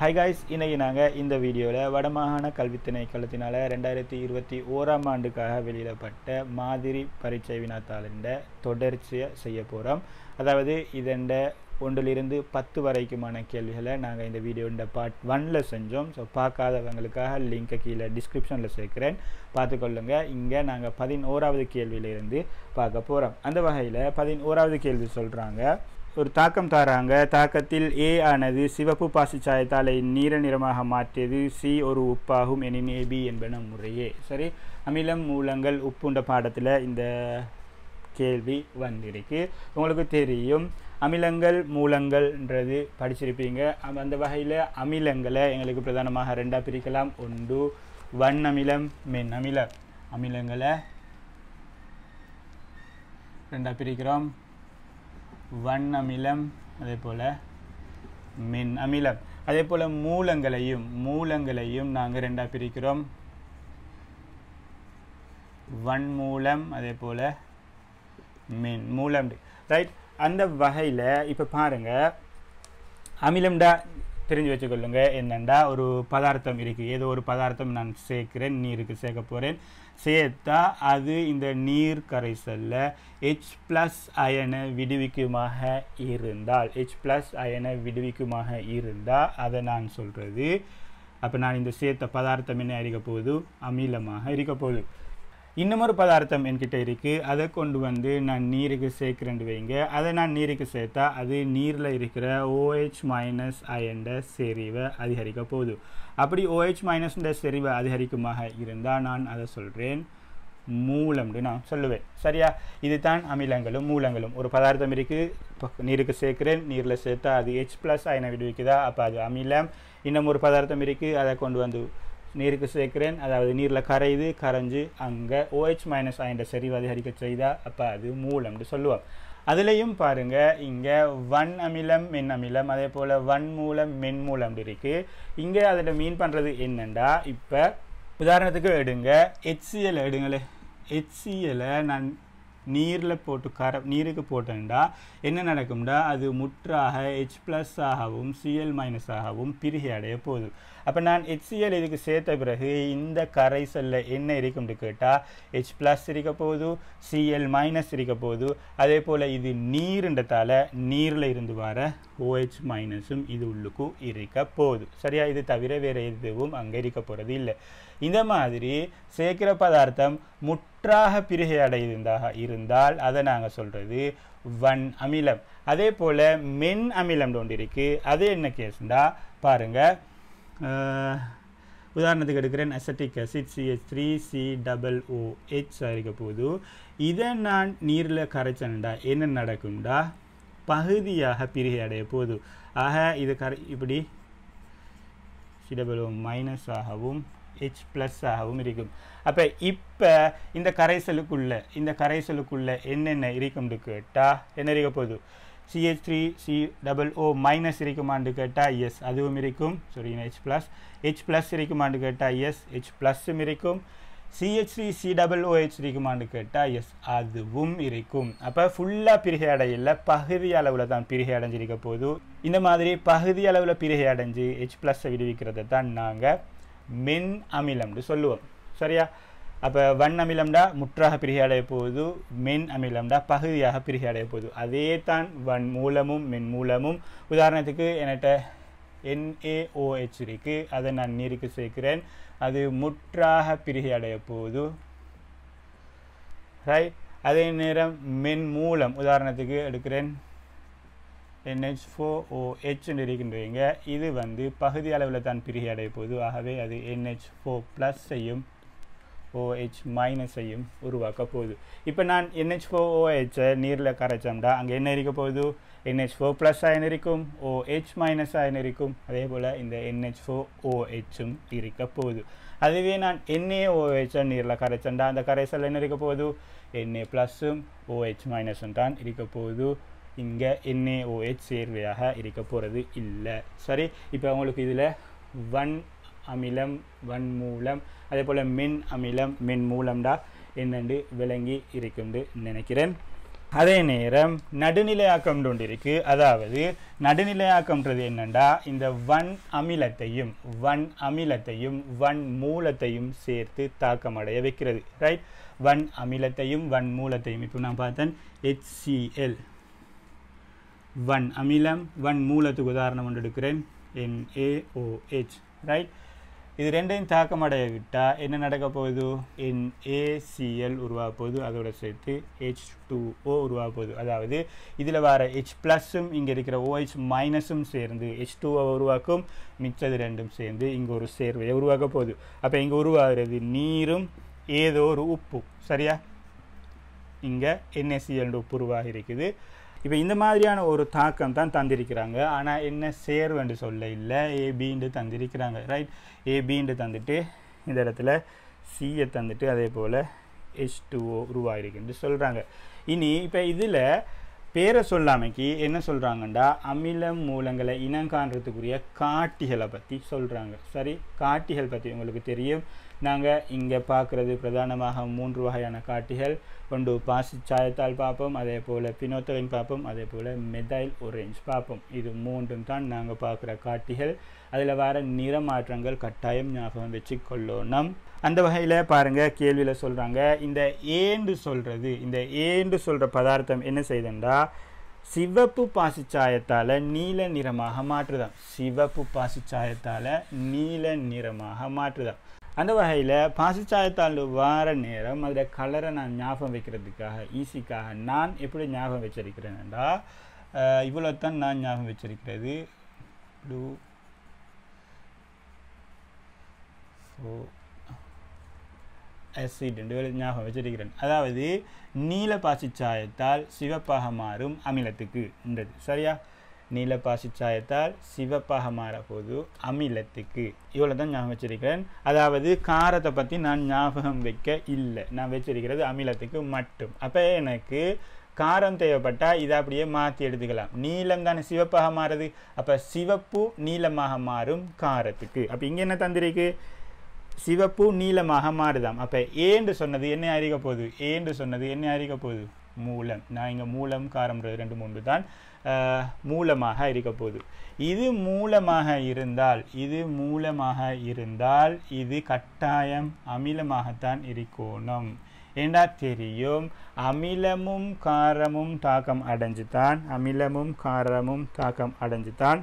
High guys இன்றைக்கி நாங்கள் இந்த வீடியோவில் வடமாகாண கல்வி திணைக்களத்தினால் ரெண்டாயிரத்தி இருபத்தி ஓராம் ஆண்டுக்காக வெளியிடப்பட்ட மாதிரி பரீட்சை வினாத்தாளின் தொடர்ச்சியை செய்ய போகிறோம் அதாவது இதண்ட ஒன்றிலிருந்து பத்து வரைக்குமான கேள்விகளை நாங்கள் இந்த வீடியோண்ட பார்ட் ஒனில் செஞ்சோம். ஸோ பார்க்காதவங்களுக்காக லிங்கை கீழே டிஸ்கிரிப்ஷனில் சேர்க்குறேன். பார்த்துக்கொள்ளுங்க. இங்கே நாங்கள் பதினோராவது கேள்வியிலிருந்து பார்க்க போகிறோம் அந்த வகையில் பதினோராவது கேள்வி சொல்கிறாங்க ஒரு தாக்கம் தாராங்க. தாக்கத்தில் ஏ ஆனது சிவப்பு பாசிச்சாயத்தாலை நீர நிறமாக மாற்றியது சி ஒரு உப்பாகும் எனின் ஏபி என்பன முறையே. சரி அமிலம் மூலங்கள் உப்புண்ட பாடத்தில் இந்த கேள்வி வந்திருக்கு. உங்களுக்கு தெரியும் அமிலங்கள் மூலங்கள்ன்றது படிச்சிருப்பீங்க. அந்த வகையில் அமிலங்களை எங்களுக்கு பிரதானமாக ரெண்டாக பிரிக்கலாம். ஒன்று வன் அமிலம் மென் அமிலம். அமிலங்களை ரெண்டாக பிரிக்கிறோம். வன் அமிலம் அதே போல் மின் அமிலம். அதே போல் மூலங்களையும் மூலங்களையும் நாங்கள் ரெண்டாக பிரிக்கிறோம். வன் மூலம் அதே போல் மின் மூலம். ரைட் அந்த வகையில் இப்போ பாருங்கள் அமிலம்டா தெரிஞ்சு வச்சுக்கொள்ளுங்க. என்னெண்டா? ஒரு பதார்த்தம் இருக்குது ஏதோ ஒரு பதார்த்தம் நான் சேர்க்கிறேன் நீருக்கு சேர்க்க போகிறேன் சேர்த்தா அது இந்த நீர் கரைசலில் ஹெச் ப்ளஸ் அயனை விடுவிக்குமாக இருந்தால் ஹெச் ப்ளஸ் அயனை விடுவிக்குமாக இருந்தால் அதை நான் சொல்கிறது அப்போ நான் இந்த சேர்த்த பதார்த்தம் என்ன இருக்க போகுது? அமிலமாக இருக்க போகுது. இன்னமொரு பதார்த்தம் என்கிட்ட இருக்குது அதை கொண்டு வந்து நான் நீருக்கு சேர்க்கிறேன் வைங்க. அதை நான் நீருக்கு சேர்த்தா அது நீரில் இருக்கிற ஓஹெச் மைனஸ் அயண்ட செறிவை அதிகரிக்க போகுது. அப்படி ஓஹெச் மைனஸ்ன்ற செறிவை அதிகரிக்குமாக இருந்தால் நான் அதை சொல்கிறேன் மூலம்னு நான் சொல்லுவேன். சரியா? இதுதான் அமிலங்களும் மூலங்களும். ஒரு பதார்த்தம் இருக்குது நீருக்கு சேர்க்கிறேன். நீரில் சேர்த்தா அது ஹெச் ப்ளஸ் அயனை விடுவிக்குதா? அப்போ அது அமிலம். இன்னும் ஒரு பதார்த்தம் இருக்குது அதை கொண்டு வந்து நீருக்கு சேர்க்கிறேன். அதாவது நீரில் கரையுது கரைஞ்சு அங்கே ஓஹெச் மைனஸ் ஆயின்ற செறிவு அதிகரிக்க செய்தா அப்போ அது மூலம்னு சொல்லுவோம். அதுலேயும் பாருங்க இங்கே வன் அமிலம் மென் அமிலம் அதே போல் வன் மூலம் மென் மூலம் இருக்குது இங்கே அதில் மீன் பண்ணுறது என்னண்டா? இப்போ உதாரணத்துக்கு எடுங்க. ஹெச்சிஎல் எடுங்களே. ஹெச்சிஎலை நான் நீரில் போட்டு கர நீருக்கு போட்டேன்டா. என்ன நடக்கும்டா? அது முற்றாக ஹெச் ப்ளஸ் ஆகவும் சிஎல் மைனஸ் ஆகவும் பிரிகை அடைய போகுது. அப்போ நான் ஹெச்சிஎல் இதுக்கு சேர்த்த பிறகு இந்த கரைசலில் என்ன இருக்கும்னு கேட்டால் ஹெச் ப்ளஸ் இருக்க போகுது சிஎல் மைனஸ் இருக்க போகுது. அதே போல் இது நீருன்றதால நீரில் இருந்து வர OH ஓஹெச் மைனஸும் இது உள்ளுக்கும் இருக்க போகுது. சரியா? இது தவிர வேறு எதுவும் அங்கே இருக்க போகிறது இல்லை. இந்த மாதிரி சேர்க்கிற பதார்த்தம் முற்றாக பிரிகை அடைந்தாக இருந்தால் அதை நாங்கள் சொல்கிறது வன் அமிலம். அதே போல் மென் அமிலம் ஒன்று இருக்குது அது என்ன கேஸ்ண்டா பாருங்கள் உதாரணத்துக்கு எடுக்கிறேன். Acetic acid C H three C double O H இருக்க போது இதை நான் நீரில் கரைச்சேன்டா என்ன நடக்கும்டா? பகுதியாக பிரிகை அடைய போதும் ஆக இது கரை இப்படி சிடபிள்ஓ மைனஸ் ஆகவும் ஹெச் ப்ளஸ் ஆகவும் இருக்கும். அப்போ இப்போ இந்த கரைசலுக்குள்ள இந்த கரைசலுக்குள்ள என்னென்ன இருக்கும்னு கேட்டால் என்ன இருக்க போகுது? C H three C double O minus இருக்குமான்னு கேட்டால் எஸ் அதுவும் இருக்கும். Sorry H plus H plus இருக்குமான்னு கேட்டால் எஸ் ஹெச் ப்ளஸ்ஸும் இருக்கும். C H three C double O H இருக்குமான்னு கேட்டால் எஸ் அதுவும் இருக்கும். அப்போ ஃபுல்லாக பிரிகை அடையில் பகுதி அளவில் தான் பிரிகை அடைஞ்சிருக்க போது இந்த மாதிரி பகுதி அளவில் பிரிகை அடைஞ்சு ஹெச் ப்ளஸ்ஸை விடுவிக்கிறத தான் நாங்கள் மென் அமிலம்னு சொல்லுவோம். சரியா? அப்போ வன் அமிலம்டா முற்றாக பிரிகை அடைய போகுது மென் அமிலம்டா பகுதியாக பிரிகை அடைய போகுது. அதே தான் வன் மூலமும் மென் மூலமும். உதாரணத்துக்கு என்கிட்ட என்ஏஓஹெச் இருக்குது அதை நான் நீருக்கு சேர்க்கிறேன். அது முற்றாக பிரிகை அடைய போகுது. ரைட் அதே நேரம் மென் மூலம் உதாரணத்துக்கு எடுக்கிறேன். NH4OH என்று இருக்கின்றீங்க இது வந்து பகுதி அளவில் தான் பிரிகை அடைய போகுது. ஆகவே அது NH4 ஃபோர் ப்ளஸ்ஸையும் ஓஹெச் மைனஸையும் உருவாக்க போகுது. இப்போ நான் என்ஹெச் ஃபோர் ஓஹெச்சை நீரில் கரைச்சோம்டா அங்கே என்ன இருக்க போகுது? NH4 ஃபோர் ப்ளஸ் அயன் இருக்கும்? OH மைனஸ் அயன் இருக்கும்? அதே போல் இந்த என்ஹெச் ஃபோர் ஓஹெச்சும் இருக்க போகுது. அதுவே நான் NaOH நீரில் கரைச்சேன்டா அந்த கரைசல் என்ன இருக்க போகுது? என்ஏ ப்ளஸ்ஸும் ஓஹெச் மைனஸும் தான் இருக்க போகுது. இங்கே என்ஏஓஹெச் சேர்வையாக இருக்க போகிறது இல்லை. சரி இப்போ உங்களுக்கு இதில் வன் அமிலம் வன் மூலம் அதே போல் மென் அமிலம் மென் மூலம்டா என்னென்று விளங்கி இருக்கும்னு நினைக்கிறேன். அதே நேரம் நடுநிலையாக்கம் ஒன்று இருக்கு அதாவது நடுநிலையாக்கம்ன்றது என்னண்டா? இந்த வன் அமிலத்தையும் வன் அமிலத்தையும் வன் மூலத்தையும் சேர்த்து தாக்கமடைய வைக்கிறது. ரைட் வன் அமிலத்தையும் வன் மூலத்தையும். இப்போ நான் பார்த்தேன் ஹெச்சிஎல் வன் அமிலம் வன் மூலத்துக்கு உதாரணம் ஒன்று எடுக்கிறேன். NaOH ரைட் இது ரெண்டையும் தாக்கம் அடைய விட்டால் என்ன நடக்க போகுது? என் ஏசிஎல் உருவாக போகுது. அதோட சேர்த்து H2O உருவாக போகுது. அதாவது இதில் வர ஹெச் ப்ளஸ்ஸும் இங்கே இருக்கிற ஓஹெச் மைனஸும் சேர்ந்து ஹெச் H2O உருவாக்கும். மிச்சது ரெண்டும் சேர்ந்து இங்கே ஒரு சேர்வையை உருவாக்க போகுது. அப்போ இங்கே உருவாகிறது நீரும் ஏதோ ஒரு உப்பு சரியா? இங்கே NaCl உப்பு உருவாக இருக்குது. இப்போ இந்த மாதிரியான ஒரு தாக்கம் தான் தந்திருக்கிறாங்க. ஆனால் என்ன சேர்வுன்னு சொல்ல இல்லை. ஏபின்னு தந்திருக்கிறாங்க. ரைட் ஏபின்னு தந்துட்டு இந்த இடத்துல சியை தந்துட்டு அதே போல் ஹெச் டூஓ உருவாகிருக்குன்னு சொல்கிறாங்க இனி இப்போ இதில் பேரை சொல்லாமைக்கு என்ன சொல்கிறாங்கண்டா அமிலம் மூலங்களை இனம் காண்றதுக்குரிய காட்டிகளை பற்றி சொல்கிறாங்க சரி? காட்டிகள் பற்றி உங்களுக்கு தெரியும். நாங்கள் இங்கே பார்க்குறது பிரதானமாக மூன்று வகையான காட்டிகள். ஒன்று பாசி சாயத்தால் பார்ப்போம் அதே போல் பினோத்தலின் பார்ப்போம் அதே போல் மெதைல் ஒரேஞ்ச் பார்ப்போம். இது மூன்றும் தான் நாங்கள் பார்க்குற காட்டிகள். அதில் வர நிறமாற்றங்கள் கட்டாயம் ஞாபகம் வச்சு கொள்ளணும் அந்த வகையில் பாருங்கள் கேள்வியில் சொல்கிறாங்க இந்த ஏண்டு சொல்கிறது இந்த ஏண்டு சொல்கிற பதார்த்தம் என்ன செய்யுதுண்டா சிவப்பு பாசிச்சாயத்தால் நீல நிறமாக மாற்றுதான் சிவப்பு பாசிச்சாயத்தால் நீல நிறமாக மாற்றுதான் அந்த வகையில் பாசிச்சாயத்தால் வார நேரம் அதில் கலரை நான் ஞாபகம் வைக்கிறதுக்காக ஈஸிக்காக நான் எப்படி ஞாபகம் வச்சிருக்கிறேன்டா இவ்வளோ தான் நான் ஞாபகம் வச்சிருக்கிறது. ப்ளூ ஸோ ஆசிட் என்று ஞாபகம் வச்சிருக்கிறேன். அதாவது நீல பாசிச்சாயத்தால் சிவப்பாக மாறும் அமிலத்துக்கு. என்றது சரியா? நீல பாசிச்சாயத்தால் சிவப்பாக மாறப்போது அமிலத்துக்கு. இவ்வளோ தான் ஞாபகம் வச்சிருக்கிறேன். அதாவது காரத்தை பற்றி நான் ஞாபகம் வைக்க இல்லை. நான் வச்சிருக்கிறது அமிலத்துக்கு மட்டும். அப்போ எனக்கு காரம் தேவைப்பட்டால் இதை அப்படியே மாற்றி எடுத்துக்கலாம். நீலம் தானே சிவப்பாக மாறுது. அப்போ சிவப்பு நீளமாக மாறும் காரத்துக்கு. அப்போ இங்கே என்ன தந்திருக்கு? சிவப்பு நீளமாக மாறுதாம். அப்போ ஏன்று சொன்னது என்ன அறிக்க போகுது ஏன்று சொன்னது என்ன அறிக்க போகுது மூலம். நான் இங்கே மூலம் காரம்ன்றது ரெண்டு மூன்று தான் மூலமாக இருக்க போகுது. இது மூலமாக இருந்தால் இது மூலமாக இருந்தால் இது கட்டாயம் அமிலமாகத்தான் இருக்கணும். ஏண்டா தெரியும்? அமிலமும் காரமும் தாக்கம் அடைஞ்சு தான் அமிலமும் காரமும் தாக்கம் அடைஞ்சு தான்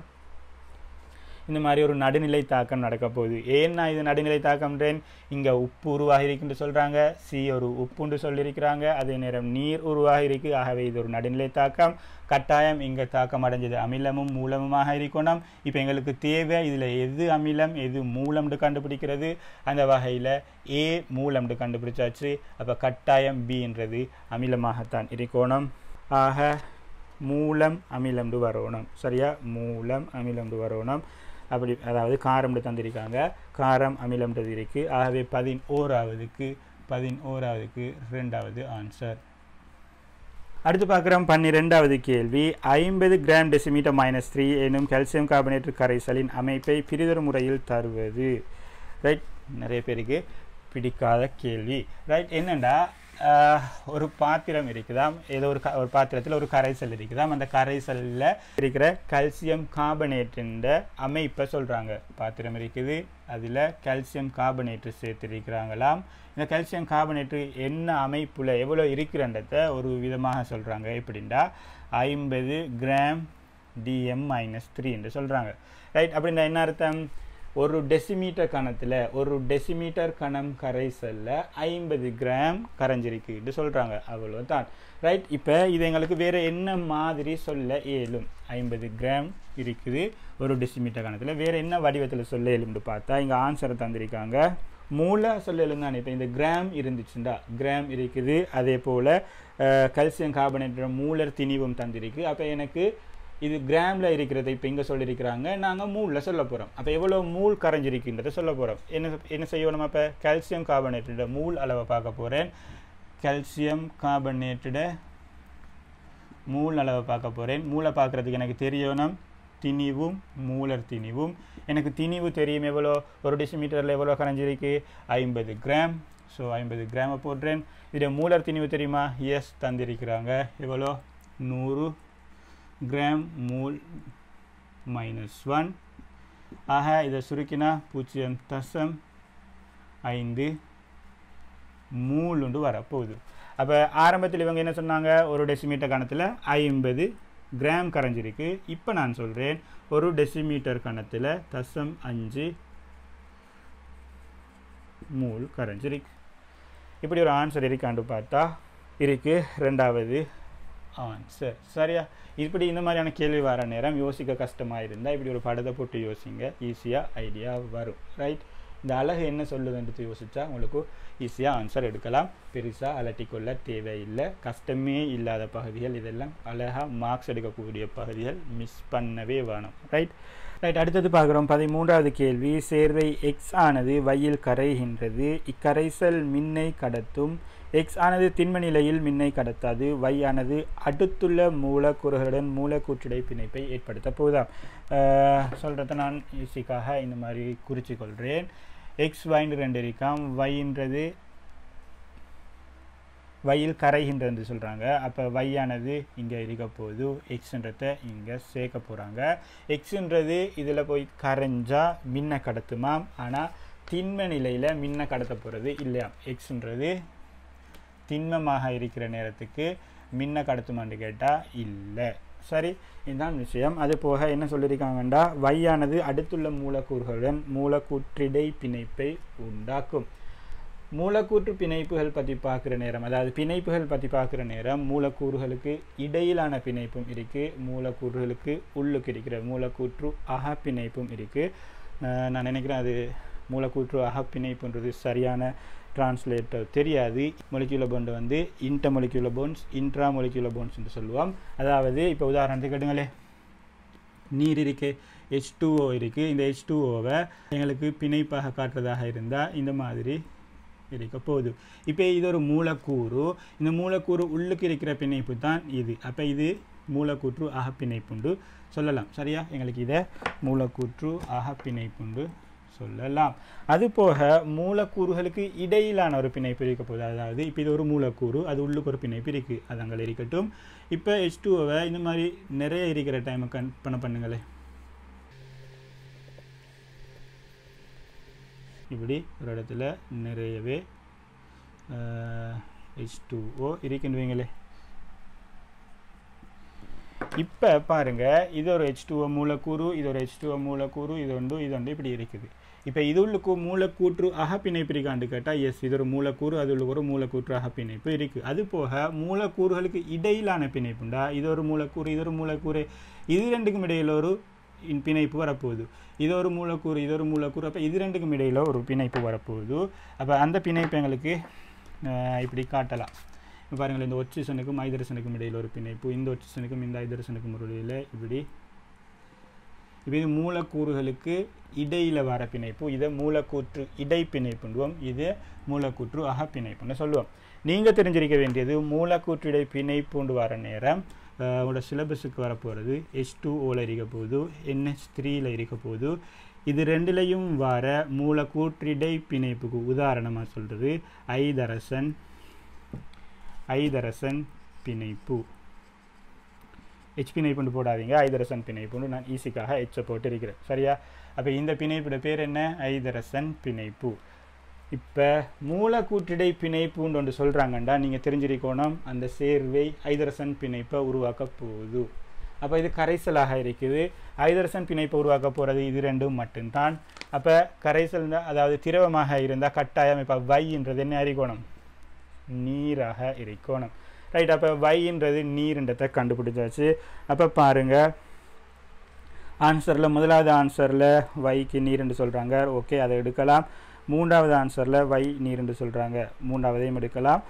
இந்த மாதிரி ஒரு நடுநிலை தாக்கம் நடக்க போகுது. நான் இது நடுநிலை தாக்கம்ன்றேன்? இங்கே உப்பு உருவாகி இருக்குன்னு சொல்கிறாங்க சி ஒரு உப்புண்டு சொல்லியிருக்கிறாங்க. அதே நேரம் நீர் உருவாகி இருக்கு ஆகவே இது ஒரு நடுநிலை தாக்கம். கட்டாயம் இங்கே தாக்கம் அடைஞ்சது அமிலமும் மூலமுமாக இருக்கணும். இப்போ எங்களுக்கு தேவை இதில் எது அமிலம் எது மூலம்னு கண்டுபிடிக்கிறது? அந்த வகையில் ஏ மூலம்னு கண்டுபிடிச்சாச்சு. அப்போ கட்டாயம் பின்றது அமிலமாகத்தான் இருக்கணும். ஆக மூலம் அமிலம்டு வரணும். சரியா? மூலம் அமிலம்டு வரணும். அப்படி அதாவது காரம்னு தந்திருக்காங்க. காரம் அமிலம்ன்றது இருக்குது ஆகவே பதினோராவதுக்கு பதினோராவதுக்கு ரெண்டாவது ஆன்சர் அடுத்து பார்க்குறோம் பன்னிரெண்டாவது கேள்வி. ஐம்பது கிராம் டெசிமீட்டர் மைனஸ் த்ரீ எனும் கால்சியம் கார்பனேட் கரைசலின் அமைப்பை பிரிதொரு முறையில் தருவது. ரைட் நிறைய பேருக்கு பிடிக்காத கேள்வி. ரைட் என்னண்டா? ஒரு பாத்திரம் இருக்குதாம் ஏதோ ஒரு ஒரு பாத்திரத்தில் ஒரு கரைசல் இருக்குதாம் அந்த கரைசலில் இருக்கிற கால்சியம் கார்பனேட்டின் அமைப்பை சொல்கிறாங்க பாத்திரம் இருக்குது அதில் கால்சியம் கார்பனேட்டு சேர்த்துருக்கிறாங்களாம். இந்த கால்சியம் கார்பனேட்டு என்ன அமைப்பில் எவ்வளோ இருக்கிறன்றத ஒரு விதமாக சொல்கிறாங்க எப்படின்னா ஐம்பது கிராம் டிஎம் மைனஸ் த்ரீ என்று சொல்கிறாங்க ரைட் அப்படின்னா என்ன அர்த்தம்? ஒரு டெசிமீட்டர் கணத்தில் ஒரு டெசிமீட்டர் கணம் கரைசலில் ஐம்பது கிராம் கரைஞ்சிருக்குன்னு சொல்கிறாங்க அவ்வளோ தான் ரைட் இப்போ இது எங்களுக்கு வேறு என்ன மாதிரி சொல்ல இயலும்? ஐம்பது கிராம் இருக்குது ஒரு டெசிமீட்டர் கணத்தில். வேறு என்ன வடிவத்தில் சொல்ல இயலும்னு பார்த்தா இங்கே ஆன்சரை தந்திருக்காங்க. மூல சொல்ல எழுந்தானே இப்போ இந்த கிராம் இருந்துச்சுண்டா. கிராம் இருக்குது. அதே போல் கல்சியம் கார்பனேட்டோட மூலர் திணிவும் தந்திருக்கு. அப்போ எனக்கு இது கிராமில் இருக்கிறது இப்போ இங்கே சொல்லியிருக்கிறாங்க. நாங்கள் மூலில் சொல்ல போகிறோம் அப்போ எவ்வளோ மூல் கரைஞ்சிருக்கின்றதை சொல்ல போகிறோம் என்ன என்ன செய்யணும் அப்போ கால்சியம் கார்பனேட்டோட மூல் அளவை பார்க்க போகிறேன் கால்சியம் கார்பனேட்டோட மூல் அளவை பார்க்க போகிறேன் மூளை பார்க்குறதுக்கு எனக்கு தெரியணும் திணிவும் மூலர் திணிவும். எனக்கு திணிவு தெரியும் எவ்வளோ? ஒரு டெசிமீட்டரில் எவ்வளோ கரைஞ்சிருக்கு? ஐம்பது கிராம் ஸோ ஐம்பது கிராமை போடுறேன். இதில் மூலர் திணிவு தெரியுமா? எஸ் தந்திருக்கிறாங்க. எவ்வளோ? நூறு. கிராம் மூல் மைனஸ் ஒன் ஆக இதை சுருக்கினா பூஜ்ஜியம் தசம் ஐந்து மூலுண்டு வரப்போகுது. அப்போ ஆரம்பத்தில் இவங்க என்ன சொன்னாங்க? ஒரு டெசிமீட்டர் கணத்தில் ஐம்பது கிராம் கரைஞ்சிருக்கு. இப்போ நான் சொல்கிறேன் ஒரு டெசிமீட்டர் கணத்தில் தசம் அஞ்சு மூல் கரைஞ்சிருக்கு. இப்படி ஒரு ஆன்சர் இருக்காண்டு பார்த்தா இருக்குது ரெண்டாவது ஆன்சர் சரியா? இப்படி இந்த மாதிரியான கேள்வி வர நேரம் யோசிக்க கஷ்டமாக இருந்தால் இப்படி ஒரு படத்தை போட்டு யோசிங்க. ஈஸியாக ஐடியா வரும். ரைட் இந்த அழகு என்ன சொல்லுதுன்றது யோசித்தா உங்களுக்கு ஈஸியாக ஆன்சர் எடுக்கலாம். பெருசாக அலட்டிக்கொள்ள தேவையில்லை. கஷ்டமே இல்லாத பகுதிகள் இதெல்லாம் அழகாக மார்க்ஸ் எடுக்கக்கூடிய பகுதிகள் மிஸ் பண்ணவே வேணும். ரைட் ரைட் அடுத்தது பார்க்குறோம். பதிமூன்றாவது கேள்வி. சேர்வை எக்ஸ் ஆனது வையில் கரைகின்றது. இக்கரைசல் மின்னை கடத்தும் எக்ஸ் ஆனது திண்ம நிலையில் மின்னை கடத்தாது y ஆனது அடுத்துள்ள மூலக்கூறுகளுடன் மூலக்கூற்றுடை பிணைப்பை ஏற்படுத்த போதாம். சொல்கிறத நான் ஈஸிக்காக இந்த மாதிரி குறித்து கொள்கிறேன் எக்ஸ் வைன்னு ரெண்டு இருக்காம். வைன்றது வையில் கரைகின்றது சொல்கிறாங்க அப்போ வையானது இங்கே இருக்க போது எக்ஸுன்றத இங்கே சேர்க்க போகிறாங்க எக்ஸுன்றது இதில் போய் கரைஞ்சால் மின்ன கடத்துமாம். ஆனால் திண்ம நிலையில் மின்ன கடத்த போகிறது இல்லையாம். எக்ஸுன்றது திண்மமாக இருக்கிற நேரத்துக்கு மின்ன கடத்துமான்னு கேட்டால் இல்லை. சரி இதுதான் விஷயம். அது போக என்ன சொல்லியிருக்காங்கண்டா? வையானது அடுத்துள்ள மூலக்கூறுகளுடன் மூலக்கூற்றிடை பிணைப்பை உண்டாக்கும். மூலக்கூற்று பிணைப்புகள் பற்றி பார்க்குற நேரம் அதாவது பிணைப்புகள் பற்றி பார்க்குற நேரம் மூலக்கூறுகளுக்கு இடையிலான பிணைப்பும் இருக்குது மூலக்கூறுகளுக்கு உள்ளுக்கு இருக்கிற மூலக்கூற்று அக பிணைப்பும் இருக்குது நான் நினைக்கிறேன் அது மூலக்கூற்று அகப்பிணைப்புன்றது சரியான டிரான்ஸ்லேட்டர் தெரியாது. மொலிக்குலர் போண்டு வந்து inter molecular bonds intra molecular bonds என்று சொல்லுவோம். அதாவது இப்போ உதாரணத்துக்கு கேட்டுங்களே நீர் இருக்கு ஹெச் டூஓ இருக்குது இந்த ஹெச் டூஓவை எங்களுக்கு பிணைப்பாக காட்டுறதாக இருந்தால் இந்த மாதிரி இருக்க போகுது. இப்போ இது ஒரு மூலக்கூறு. இந்த மூலக்கூறு உள்ளுக்கு இருக்கிற பிணைப்பு தான் இது. அப்போ இது மூலக்கூற்று ஆக பிணைப்புண்டு சொல்லலாம். சரியா? எங்களுக்கு இதை மூலக்கூற்று ஆக பிணைப்புண்டு சொல்லலாம். அதுபோக மூலக்கூறுகளுக்கு இடையிலான ஒரு பிணைப்பு இருக்க போகுது. அதாவது இப்போ இது ஒரு மூலக்கூறு அது உள்ளுக்கு ஒரு பிணைப்பு இருக்குது அது அங்கே இருக்கட்டும். இப்போ ஹெச் டூவை இந்த மாதிரி நிறைய இருக்கிற டைமை கற்பனை பண்ணுங்களேன் இப்படி ஒரு இடத்துல நிறையவே ஹெச் டூஓ இருக்குன்னு இப்போ பாருங்க இது ஒரு ஹெச் டூஓ மூலக்கூறு இது ஒரு ஹெச் டூஓ மூலக்கூறு இது ஒன்று இது ஒன்று இப்படி இருக்குது. இப்போ இது உள்ளுக்கு மூலக்கூற்று அகப்பிணைப்பு இருக்காண்டு கேட்டால் எஸ் இது ஒரு மூலக்கூறு அது உள்ள ஒரு மூலக்கூற்று அகப்பிணைப்பு இருக்குது அது போக மூலக்கூறுகளுக்கு இடையிலான பிணைப்புண்டா இது ஒரு மூலக்கூறு இது ஒரு மூலக்கூறு இது ரெண்டுக்கும் இடையில ஒரு பிணைப்பு வரப்போகுது. இது ஒரு மூலக்கூறு இது ஒரு மூலக்கூறு அப்போ இது ரெண்டுக்கும் இடையில ஒரு பிணைப்பு வரப்போகுது. அப்போ அந்த பிணைப்பு எங்களுக்கு இப்படி காட்டலாம். பாருங்கள் இந்த ஒச்சிசனுக்கும் ஐதரசனுக்கும் இடையில் ஒரு பிணைப்பு. இந்த ஒச்சிசனுக்கும் இந்த ஐதரசனுக்கும் இடையில் இப்படி. இப்போ இது மூலக்கூறுகளுக்கு இடையில் வர பிணைப்பு. இதை மூலக்கூற்று இடை பிணைப்புண்டுவோம் இது மூலக்கூற்று அக பிணைப்புன்னு சொல்லுவோம். நீங்கள் தெரிஞ்சிருக்க வேண்டியது மூலக்கூற்று இடை பிணைப்புண்டு வர நேரம் உங்களோட சிலபஸுக்கு வரப்போகிறது ஹெச் டூ ஓவில் இருக்க போகுது என்ஹெச் த்ரீயில் இருக்க போகுது இது ரெண்டுலேயும் வர மூலக்கூற்றிடை பிணைப்புக்கு உதாரணமாக சொல்கிறது ஐதரசன் ஐதரசன் பிணைப்பு. ஹெச் பிணைப்புண்டு போடாதீங்க ஐதரசன் பிணைப்புன்னு நான் ஈஸிக்காக ஹெச்சை போட்டு இருக்கிறேன் சரியா? அப்போ இந்த பிணைப்போட பேர் என்ன? ஐதரசன் பிணைப்பு. இப்போ மூலக்கூற்றிடை பிணைப்புன்னு ஒன்று சொல்கிறாங்கண்டா நீங்கள் தெரிஞ்சிருக்கணும். அந்த சேர்வை ஐதரசன் பிணைப்பை உருவாக்க போகுது. அப்போ இது கரைசலாக இருக்குது. ஐதரசன் பிணைப்பை உருவாக்க போகிறது இது ரெண்டும் மட்டும்தான். அப்போ கரைசல் அதாவது திரவமாக இருந்தால் கட்டாயம் இப்போ வைன்றது என்ன அறிக்கணும் நீராக இருக்கணும். ரைட் அப்போ வைன்றது நீர்ன்றதை கண்டுபிடிச்சாச்சு. அப்போ பாருங்கள் ஆன்சரில் முதலாவது ஆன்சரில் வைக்கு நீர்ன்னு சொல்கிறாங்க ஓகே அதை எடுக்கலாம். மூன்றாவது ஆன்சரில் வை நீர்ன்னு சொல்கிறாங்க மூன்றாவதையும் எடுக்கலாம்.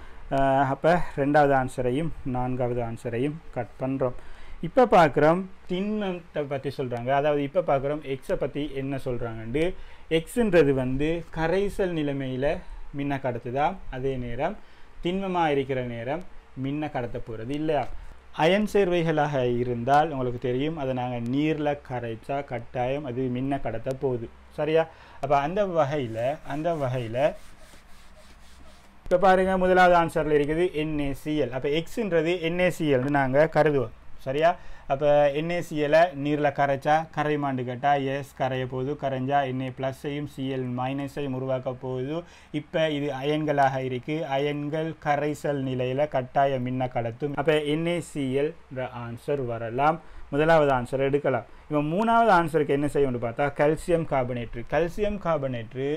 அப்போ ரெண்டாவது ஆன்சரையும் நான்காவது ஆன்சரையும் கட் பண்ணுறோம் இப்போ பார்க்குறோம் திண்மத்தை பற்றி சொல்கிறாங்க அதாவது இப்போ பார்க்குறோம் எக்ஸை பற்றி என்ன சொல்கிறாங்கண்டு எக்ஸுன்றது வந்து கரைசல் நிலைமையில் மின்ன கடத்துதா? அதே நேரம் திண்மமாக இருக்கிற நேரம் மின்ன கடத்த போகிறது இல்லையா? அயன் சேர்வைகளாக இருந்தால் உங்களுக்கு தெரியும் அதை நாங்கள் நீரில் கரைச்சா கட்டாயம் அது மின்ன கடத்த போகுது சரியா? அப்போ அந்த வகையில் அந்த வகையில் இப்போ பாருங்கள் முதலாவது ஆன்சரில் இருக்குது என்ஏசிஎல் அப்போ எக்ஸுன்றது என்ஏசிஎல்னு நாங்கள் கருதுவோம். சரியா? அப்போ என்ஏசிஎலை நீரில் கரைச்சா கரைமாண்டு கேட்டால் எஸ் கரைய போகுது. கரைஞ்சா என்ஏ ப்ளஸ்ஸையும் சிஎல் மைனஸையும் உருவாக்க போகுது. இப்போ இது அயன்களாக இருக்குது அயன்கள் கரைசல் நிலையில் கட்டாய மின்ன கடத்தும் அப்போ என்ஏசிஎல் ஆன்சர் வரலாம். முதலாவது ஆன்சர் எடுக்கலாம். இப்போ மூணாவது ஆன்சருக்கு என்ன செய்யணும்னு பார்த்தா கல்சியம் கார்பனேட்ரு கல்சியம் கார்பனேட்ரு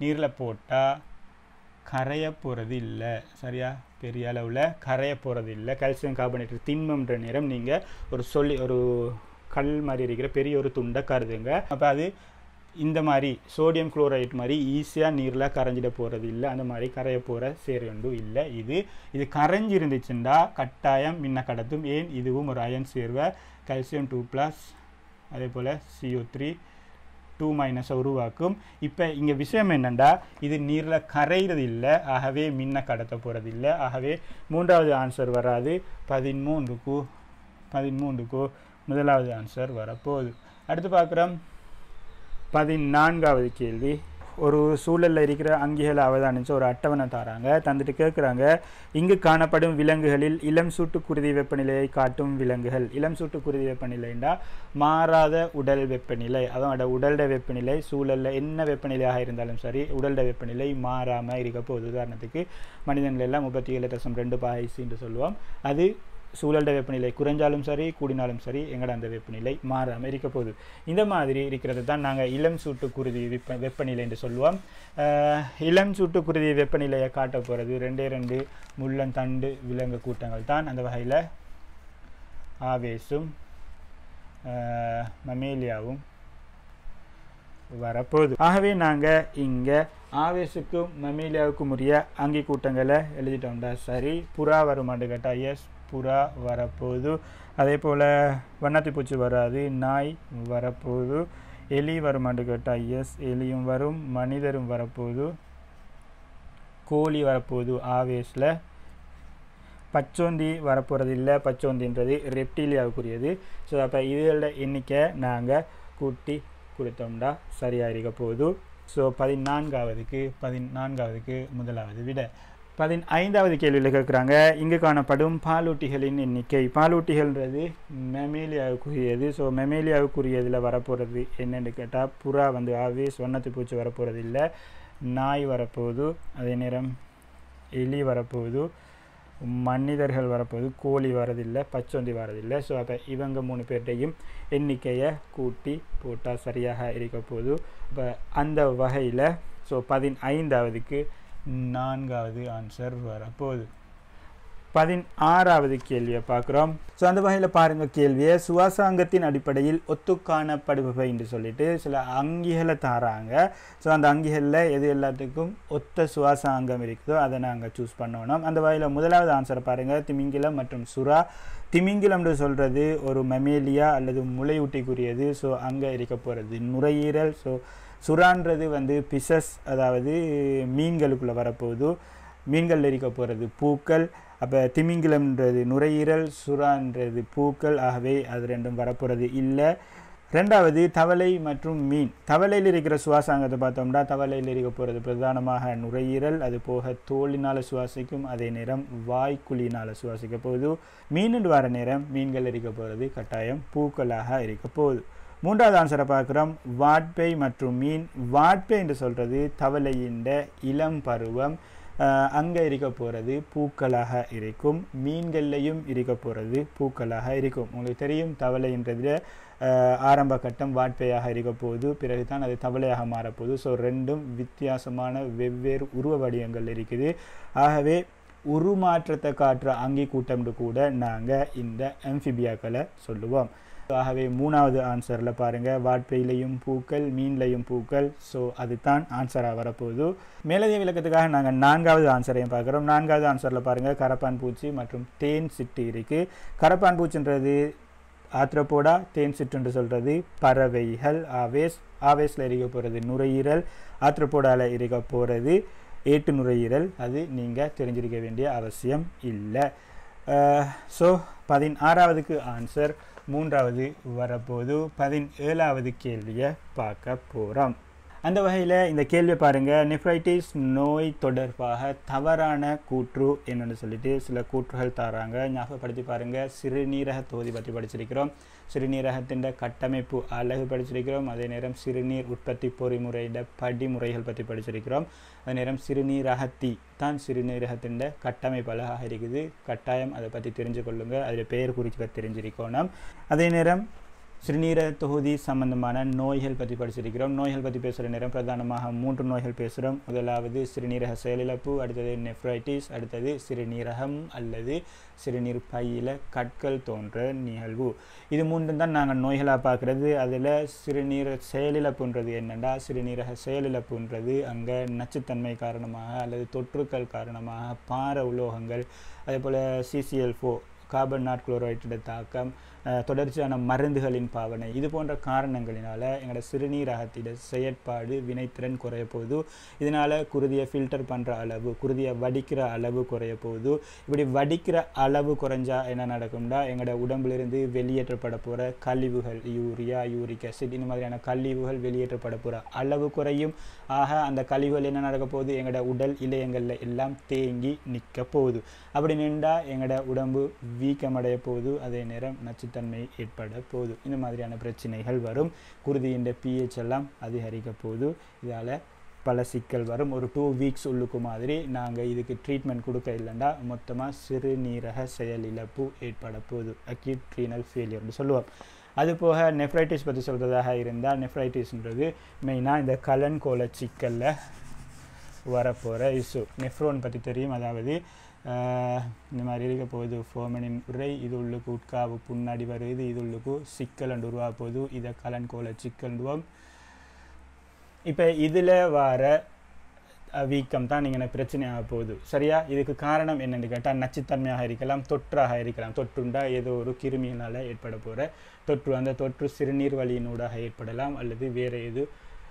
நீரில் போட்டால் கரைய போகிறது இல்லை சரியா? பெரிய அளவில் கரைய போகிறது இல்லை கால்சியம் கார்பனேட் திண்மம்ன்ற நேரம் நீங்கள் ஒரு சொல்லி ஒரு கல் மாதிரி இருக்கிற பெரிய ஒரு துண்டை கருதுங்க. அப்போ அது இந்த மாதிரி சோடியம் குளோரைட் மாதிரி ஈஸியாக நீரில் கரைஞ்சிட போகிறது இல்லை அந்த மாதிரி கரைய போகிற சேர்வண்டும் இல்லை இது. இது கரைஞ்சிருந்துச்சுண்டா கட்டாயம் மின்ன கடத்தும். ஏன்? இதுவும் ஒரு அயன் சேர்வை. கால்சியம் டூ ப்ளஸ் அதே போல் சிஓ த்ரீ டூ மைனஸை உருவாக்கும். இப்போ இங்கே விஷயம் என்னென்னா இது நீரில் கரைகிறது இல்லை ஆகவே மின்ன கடத்த போகிறது இல்லை ஆகவே மூன்றாவது ஆன்சர் வராது. பதிமூன்றுக்கு பதிமூன்றுக்கு முதலாவது ஆன்சர் வரப்போகுது. அடுத்து பார்க்குறோம். பதினான்காவது கேள்வி. ஒரு சூழலில் இருக்கிற அங்கிகளை அவதானித்து ஒரு அட்டவணை தராங்க தந்துட்டு கேட்குறாங்க இங்கு காணப்படும் விலங்குகளில் இளம் சூட்டு குருதி வெப்பநிலையை காட்டும் விலங்குகள். இளம் சூட்டு குருதி வெப்பநிலைண்டா மாறாத உடல் வெப்பநிலை. அதோட உடல்ட வெப்பநிலை சூழலில் என்ன வெப்பநிலையாக இருந்தாலும் சரி உடல்ட வெப்பநிலை மாறாமல் இருக்க போகுது. உதாரணத்துக்கு மனிதன்கள் எல்லாம் முப்பத்தி ஏழு தசம் ரெண்டு பாய்ச்சின்னு சொல்லுவோம். அது சூழல்ட வெப்பநிலை குறைஞ்சாலும் சரி கூடினாலும் சரி எங்கட அந்த வெப்பநிலை மாறாமல் இருக்க போகுது. இந்த மாதிரி இருக்கிறது தான் நாங்கள் இளம் சூட்டு குருதி வெப்ப வெப்பநிலை என்று சொல்லுவோம். இளம் சூட்டு குருதி வெப்பநிலையை காட்ட போகிறது ரெண்டே ரெண்டு முள்ளன் தண்டு விலங்கு கூட்டங்கள் தான். அந்த வகையில் ஆவேசும் மமேலியாவும் வரப்போகுது. ஆகவே நாங்கள் இங்கே ஆவேசுக்கும் மமேலியாவுக்கும் உரிய அங்கி கூட்டங்களை எழுதிட்டோம்டா. சரி புறா வருமாண்டு கேட்டால் எஸ் புறா வரப்போகுது. அதே போல் வண்ணாத்தி பூச்சி வராது நாய் வரப்போகுது. எலி வருமான்னு கேட்டால் எஸ் எலியும் வரும் மனிதரும் வரப்போகுது. கோழி வரப்போகுது ஆவேஸில் பச்சோந்தி வரப்போகிறது இல்லை பச்சோந்தின்றது ரெப்டீலியாவுக்குரியது ஸோ அப்போ இதோட எண்ணிக்கை நாங்கள் கூட்டி கொடுத்தோம்டா சரியாக இருக்க போகுது. ஸோ பதினான்காவதுக்கு பதினான்காவதுக்கு முதலாவது விட. பதினைந்தாவது கேள்வியில் கேட்குறாங்க இங்கு காணப்படும் பாலூட்டிகளின் எண்ணிக்கை. பாலூட்டிகள்ன்றது மெமேலியாவுக்குரியது. ஸோ மெமேலியாவுக்குரியதில் வரப்போகிறது என்னென்னு கேட்டால் புறா வந்து ஆவேஸ் சொன்னத்து பூச்சி வரப்போகிறது இல்லை நாய் வரப்போகுது. அதே நேரம் எலி வரப்போகுது. மனிதர்கள் வரப்போகுது. கோழி வரதில்லை. பச்சொந்தி வரதில்லை. ஸோ அப்போ இவங்க மூணு பேர்கிட்டையும் எண்ணிக்கையை கூட்டி போட்டால் சரியாக இருக்க போகுது. இப்போ அந்த வகையில் ஸோ பதினைந்தாவதுக்கு நான்காவது ஆன்சர் வரப்போகுது. பதினாறாவது கேள்வியை பார்க்குறோம். ஸோ அந்த வகையில் பாருங்கள் கேள்வியை சுவாசாங்கத்தின் அடிப்படையில் ஒத்து காணப்படுபவை என்று சொல்லிட்டு சில அங்கிகளை தாராங்க. ஸோ அந்த அங்கிகளில் எது எல்லாத்துக்கும் ஒத்த சுவாசாங்கம் இருக்குதோ அதை நாங்கள் சூஸ் பண்ணணும். அந்த வகையில் முதலாவது ஆன்சரை பாருங்கள் திமிங்கிலம் மற்றும் சுறா. திமிங்கிலம்னு சொல்கிறது ஒரு மெமேலியா அல்லது முளையூட்டிக்குரியது. ஸோ அங்கே இருக்க போகிறது நுரையீரல். ஸோ சுறான்றது வந்து பிசஸ் அதாவது மீன்களுக்குள்ளே வரப்போகுது. மீன்கள் இருக்க போகிறது பூக்கள் அப்போ திமிங்கிலம்ன்றது நுரையீரல் சுறான்றது பூக்கள் ஆகவே அது ரெண்டும் வரப்போகிறது இல்லை. ரெண்டாவது தவளை மற்றும் மீன். தவளையில் இருக்கிற சுவாசாங்கத்தை பார்த்தோம்னா தவளையில் இருக்க போகிறது பிரதானமாக நுரையீரல் அது போக தோளினால் சுவாசிக்கும் அதே நேரம் வாய்க்குழினால் சுவாசிக்க போகுது. மீனுண்டு வர நேரம் மீன்கள் இருக்க போகிறது கட்டாயம் பூக்களாக இருக்க போகுது. மூன்றாவது ஆன்சரை பார்க்குறோம். வாட்பை மற்றும் மீன். வாட்பை என்று சொல்கிறது தவளையின் இளம் பருவம். அங்கே இருக்க போகிறது பூக்களாக இருக்கும். மீன்கள்லையும் இருக்க போகிறது பூக்களாக இருக்கும். உங்களுக்கு தெரியும் தவளைன்றதில் ஆரம்ப கட்டம் வாட்பையாக இருக்க போகுது பிறகு தான் அது தவளையாக மாறப்போகுது. ஸோ ரெண்டும் வித்தியாசமான வெவ்வேறு உருவ வடிவங்கள் இருக்குது. ஆகவே உருமாற்றத்தை காட்டுற அங்கி கூட்டம்னு கூட நாங்கள் இந்த எம்ஃபிபியாக்களை சொல்லுவோம். ஆகவே மூணாவது ஆன்சரில் பாருங்கள் வாட்பையிலையும் பூக்கள் மீன்லையும் பூக்கள். ஸோ அதுதான் ஆன்சராக வரப்போகுது. மேலதிக விளக்கத்துக்காக நாங்கள் நான்காவது ஆன்சரையும் பார்க்குறோம். நான்காவது ஆன்சரில் பாருங்கள் கரப்பான் பூச்சி மற்றும் தேன் சிட்டு இருக்குது கரப்பான் பூச்சின்றது ஆத்ரப்போடா தேன் சிட்டுன்று சொல்கிறது பறவைகள். ஆவேஸ் ஆவேஸில் இருக்க போகிறது நுரையீரல். ஆத்ரப்போடாவில் இருக்க போகிறது ஏட்டு நுரையீரல். அது நீங்கள் தெரிஞ்சிருக்க வேண்டிய அவசியம் இல்லை. ஸோ பதினாறாவதுக்கு ஆன்சர் மூன்றாவது வரப்போது பதினேழாவது கேள்வியை பார்க்க போகிறோம் அந்த வகையில் இந்த கேள்வியை பாருங்கள் நெஃப்ரைட்டிஸ் நோய் தொடர்பாக தவறான கூற்று என்னென்னு சொல்லிட்டு சில கூற்றுகள் தராங்க. ஞாபகப்படுத்தி பாருங்கள் சிறுநீரக தொகுதி பற்றி படிச்சிருக்கிறோம். சிறுநீரகத்தின் கட்டமைப்பு அழகு படிச்சிருக்கிறோம். அதே நேரம் சிறுநீர் உற்பத்தி பொறிமுறையிட படிமுறைகள் பற்றி படிச்சிருக்கிறோம். அதே நேரம் சிறுநீரகத்தி தான் சிறுநீரகத்தின் கட்டமைப்பு அழகாக இருக்குது. கட்டாயம் அதை பற்றி தெரிஞ்சு கொள்ளுங்கள் அதில் பெயர் குறிக்க தெரிஞ்சிருக்கணும். அதே நேரம் சிறுநீரக தொகுதி சம்பந்தமான நோய்கள் பற்றி படிச்சிருக்கிறோம். நோய்கள் பற்றி பேசுகிற நேரம் பிரதானமாக மூன்று நோய்கள் பேசுகிறோம் முதலாவது சிறுநீரக செயலிழப்பு அடுத்தது நெஃப்ரைட்டிஸ் அடுத்தது சிறுநீரகம் அல்லது சிறுநீர் பையில் கற்கள் தோன்ற நிகழ்வு. இது மூன்றும் தான் நாங்கள் நோய்களாக பார்க்குறது. அதில் சிறுநீர செயலிழப்புன்றது என்னென்னா சிறுநீரக செயலிழப்புன்றது அங்கே நச்சுத்தன்மை காரணமாக அல்லது தொற்றுக்கள் காரணமாக பார உலோகங்கள் அதே போல் சிசிஎல் ஃபோ கார்பன் நாட் குளோரைட்டோட தாக்கம் தொடர்ச்சியான மருந்துகளின் பாவனை. இது போன்ற காரணங்களினால் எங்களோட சிறுநீரகத்திட செயற்பாடு வினைத்திறன் குறைய போகுது. இதனால் குருதியை ஃபில்டர் பண்ணுற அளவு குருதியை வடிக்கிற அளவு குறைய போகுது. இப்படி வடிக்கிற அளவு குறைஞ்சா என்ன நடக்கும்னா எங்களோட உடம்புலேருந்து வெளியேற்றப்பட போகிற கழிவுகள் யூரியா யூரிக் ஆசிட் இந்த மாதிரியான கழிவுகள் வெளியேற்றப்பட போகிற அளவு குறையும். ஆக அந்த கழிவுகள் என்ன நடக்க போகுது? எங்களோட உடல் இலையங்களில் எல்லாம் தேங்கி நிற்க போகுது. அப்படி நின்றா எங்களோட உடம்பு வீக்கமடைய போகுது. அதே நேரம் தன்மை ஏற்பட போகுது. இந்த மாதிரியான பிரச்சனைகள் வரும். குருதியின் பிஹெச் எல்லாம் அதிகரிக்க போகுது. இதால் பல சிக்கல் வரும். ஒரு டூ வீக்ஸ் உள்ளுக்கு மாதிரி நாங்கள் இதுக்கு ட்ரீட்மெண்ட் கொடுக்க இல்லைண்டா மொத்தமாக சிறுநீரக செயலிழப்பு ஏற்பட போகுது. அக்யூட் ரீனல் ஃபெயிலியர்னு சொல்லுவோம். அது போக நெஃப்ரைட்டிஸ் பற்றி சொல்கிறதாக இருந்தால் நெஃப்ரைட்டிஸ்ன்றது மெயினாக இந்த கலன் கோல சிக்கலில் வரப்போகிற இஷ்யூ நெஃப்ரோன் பற்றி தெரியும். அதாவது இந்த மாதிரி இருக்க போகுது ஃபோமனின் உரை இது உள்ளுக்கு உட்காவு புண்ணாடி வருது இது உள்ளுக்கு சிக்கல் அண்டு உருவா போகுது இதை கலன் கோல சிக்கல்டுவோம் இப்போ இதில் வர வீக்கம் தான் நீங்கள் பிரச்சனையாக போகுது. சரியா? இதுக்கு காரணம் என்னென்னு கேட்டால் நச்சுத்தன்மையாக இருக்கலாம் தொற்றாக இருக்கலாம். தொற்றுண்டா ஏதோ ஒரு கிருமியினால் ஏற்பட போகிற தொற்று அந்த தொற்று சிறுநீர் வழியினூடாக ஏற்படலாம் அல்லது வேறு எது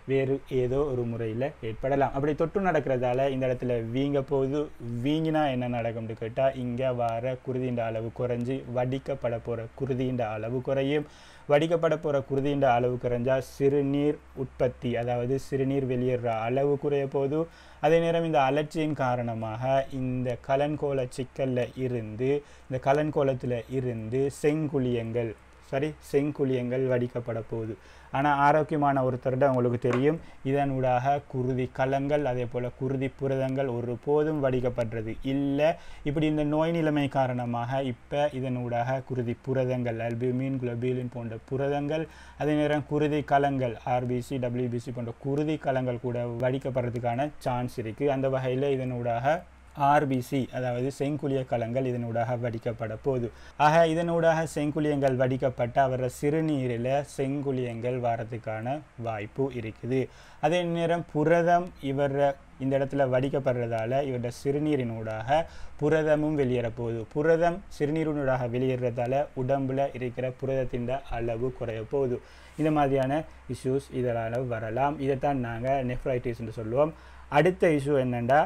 வேறு ஏதோ ஒரு முறையில் ஏற்படலாம். அப்படி தொட்டு நடக்கிறதால இந்த இடத்துல வீங்க போது வீங்கினா என்ன நடக்கும்னு கேட்டால் இங்கே வர குருதிண்ட அளவு குறைஞ்சி வடிக்கப்பட போகிற குருதியின் அளவு குறையும். வடிக்கப்பட போகிற குருதியின் அளவு குறைஞ்சால் சிறுநீர் உற்பத்தி அதாவது சிறுநீர் வெளியேற அளவு குறைய போது அதே நேரம் இந்த அலட்சியின் காரணமாக இந்த கலன்கோல சிக்கலில் இருந்து இந்த கலன்கோலத்தில் இருந்து செங்குளியங்கள் சாரி செங்குளியங்கள் வடிக்கப்பட போகுது. ஆனால் ஆரோக்கியமான ஒருத்தர்கிட்ட உங்களுக்கு தெரியும். இதனூடாக குருதி கலங்கள் அதே போல் குருதி புரதங்கள் ஒரு போதும் வடிக்கப்படுறது இல்லை. இப்படி இந்த நோய் நிலைமை காரணமாக இப்போ இதனூடாக குருதி புரதங்கள் அல்பியூமின் குளோபியூலின் போன்ற புரதங்கள் அதே நேரம் குருதி கலங்கள் ஆர்பிசி டபிள்யூபிசி போன்ற குருதி கலங்கள் கூட வடிக்கப்படுறதுக்கான சான்ஸ் இருக்குது அந்த வகையில் இதனூடாக ஆர்பிசி அதாவது செங்குளிய கலங்கள் இதனூடாக வடிக்கப்பட போகுது. ஆக இதனூடாக செங்குளியங்கள் வடிக்கப்பட்ட அவர சிறுநீரில் செங்குளியங்கள் வரதுக்கான வாய்ப்பு இருக்குது. அதே நேரம் புரதம் இவர இந்த இடத்துல வடிக்கப்படுறதால இவரோட சிறுநீரினூடாக புரதமும் வெளியேற போகுது. புரதம் சிறுநீரினூடாக வெளியேறதால உடம்புல இருக்கிற புரதத்தின் அளவு குறைய போகுது. இந்த மாதிரியான இஷ்யூஸ் இதனால் வரலாம். இதைத்தான் நாங்கள் நெஃப்ரைட்டிஸ்ன்னு சொல்லுவோம். அடுத்த இஷ்யூ என்னென்னா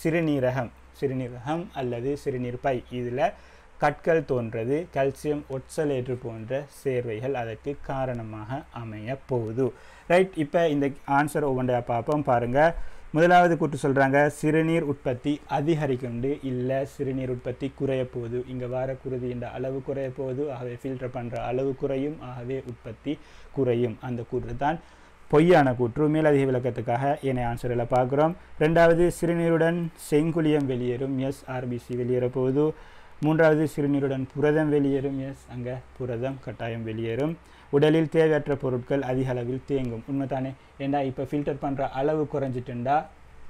சிறுநீரகம். சிறுநீரகம் அல்லது சிறுநீர் பை இதில் கற்கள் தோன்றது கால்சியம் ஒட்சலேற்று போன்ற சேர்வைகள் அதற்கு காரணமாக அமைய போகுது. ரைட் இப்போ இந்த ஆன்சர் ஒவ்வொன்றையாக பார்ப்போம். பாருங்கள் முதலாவது கூட்டு சொல்கிறாங்க சிறுநீர் உற்பத்தி அதிகரிக்குண்டு இல்லை சிறுநீர் உற்பத்தி குறைய போகுது. இங்கே வர குருதியின் அளவு குறைய போகுது ஆகவே ஃபில்டர் பண்ணுற அளவு குறையும் ஆகவே உற்பத்தி குறையும். அந்த கூற்று தான் பொய்யான கூற்று மேலதிக விளக்கத்துக்காக என்னை ஆன்சரில் பார்க்குறோம். ரெண்டாவது சிறுநீருடன் செங்குலியம் வெளியேறும். எஸ் ஆர்பிசி வெளியேற போகுது மூன்றாவது சிறுநீருடன் புரதம் வெளியேறும். எஸ் அங்கே புரதம் கட்டாயம் வெளியேறும். உடலில் தேவையற்ற பொருட்கள் அதிக அளவில் தேங்கும். உண்மைதானே? ஏண்டா இப்போ ஃபில்டர் பண்ணுற அளவு குறைஞ்சிட்டுண்டா?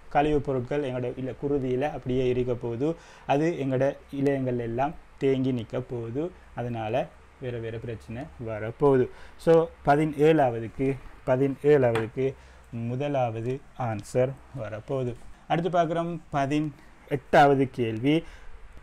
கழிவுப் பொருட்கள் எங்களோட இல்லை குருதியில் அப்படியே இருக்க போகுது. அது எங்களோட இலையங்கள் எல்லாம் தேங்கி நிற்க போகுது. அதனால் வேறு வேறு பிரச்சனை வரப்போகுது. ஸோ பதினேழாவதுக்கு பதினேழாவதுக்கு முதலாவது ஆன்சர் வரப்போகுது. அடுத்து பார்க்குறோம் பதின் எட்டாவது கேள்வி.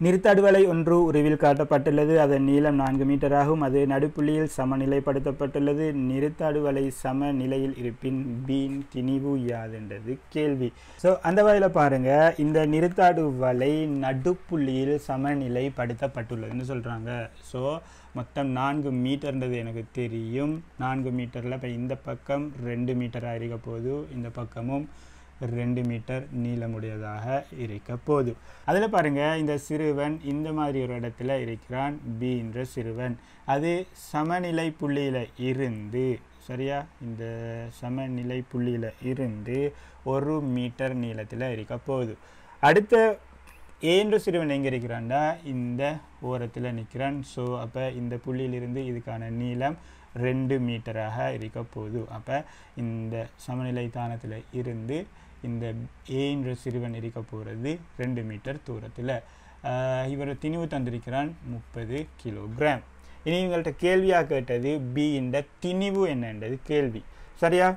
நிறுத்தடுவலை ஒன்று உருவில் காட்டப்பட்டுள்ளது. அதன் நீளம் நான்கு மீட்டர் ஆகும். அது நடுப்புள்ளியில் சமநிலைப்படுத்தப்பட்டுள்ளது. நிறுத்தடுவலை சமநிலையில் இருப்பின் பீன் திணிவு யாதென்றது கேள்வி. ஸோ அந்த வகையில் பாருங்க. இந்த நிறுத்தாடுவலை நடுப்புள்ளியில் சமநிலைப்படுத்தப்பட்டுள்ளதுன்னு சொல்கிறாங்க ஸோ மொத்தம் நான்கு மீட்டர்ன்றது எனக்கு தெரியும். நான்கு மீட்டரில் இப்போ இந்த பக்கம் ரெண்டு மீட்டராக இருக்க போது இந்த பக்கமும் ரெண்டு மீட்டர் நீளமுடையதாக இருக்க போது. அதில் பாருங்கள் இந்த சிறுவன் இந்த மாதிரி ஒரு இடத்துல இருக்கிறான் பி என்ற சிறுவன். அது சமநிலை புள்ளியில் இருந்து சரியா? இந்த சமநிலை புள்ளியில் இருந்து ஒரு மீட்டர் நீளத்தில் இருக்க போகுது. அடுத்த ஏன்று சிறுவன் எங்கே இருக்கிறான்டா இந்த ஓரத்தில் நிற்கிறான் ஸோ அப்போ இந்த புள்ளியிலிருந்து இதுக்கான நீளம் ரெண்டு மீட்டராக இருக்க போகுது. அப்போ இந்த சமநிலை தானத்தில் இருந்து இந்த ஏன்ற சிறுவன் இருக்க போகிறது ரெண்டு மீட்டர் தூரத்தில். இவர் திணிவு தந்திருக்கிறான் முப்பது கிலோகிராம். இனி இவங்கள்ட்ட கேள்வியாக கேட்டது பி என்ற திணிவு என்னன்றது கேள்வி. சரியா?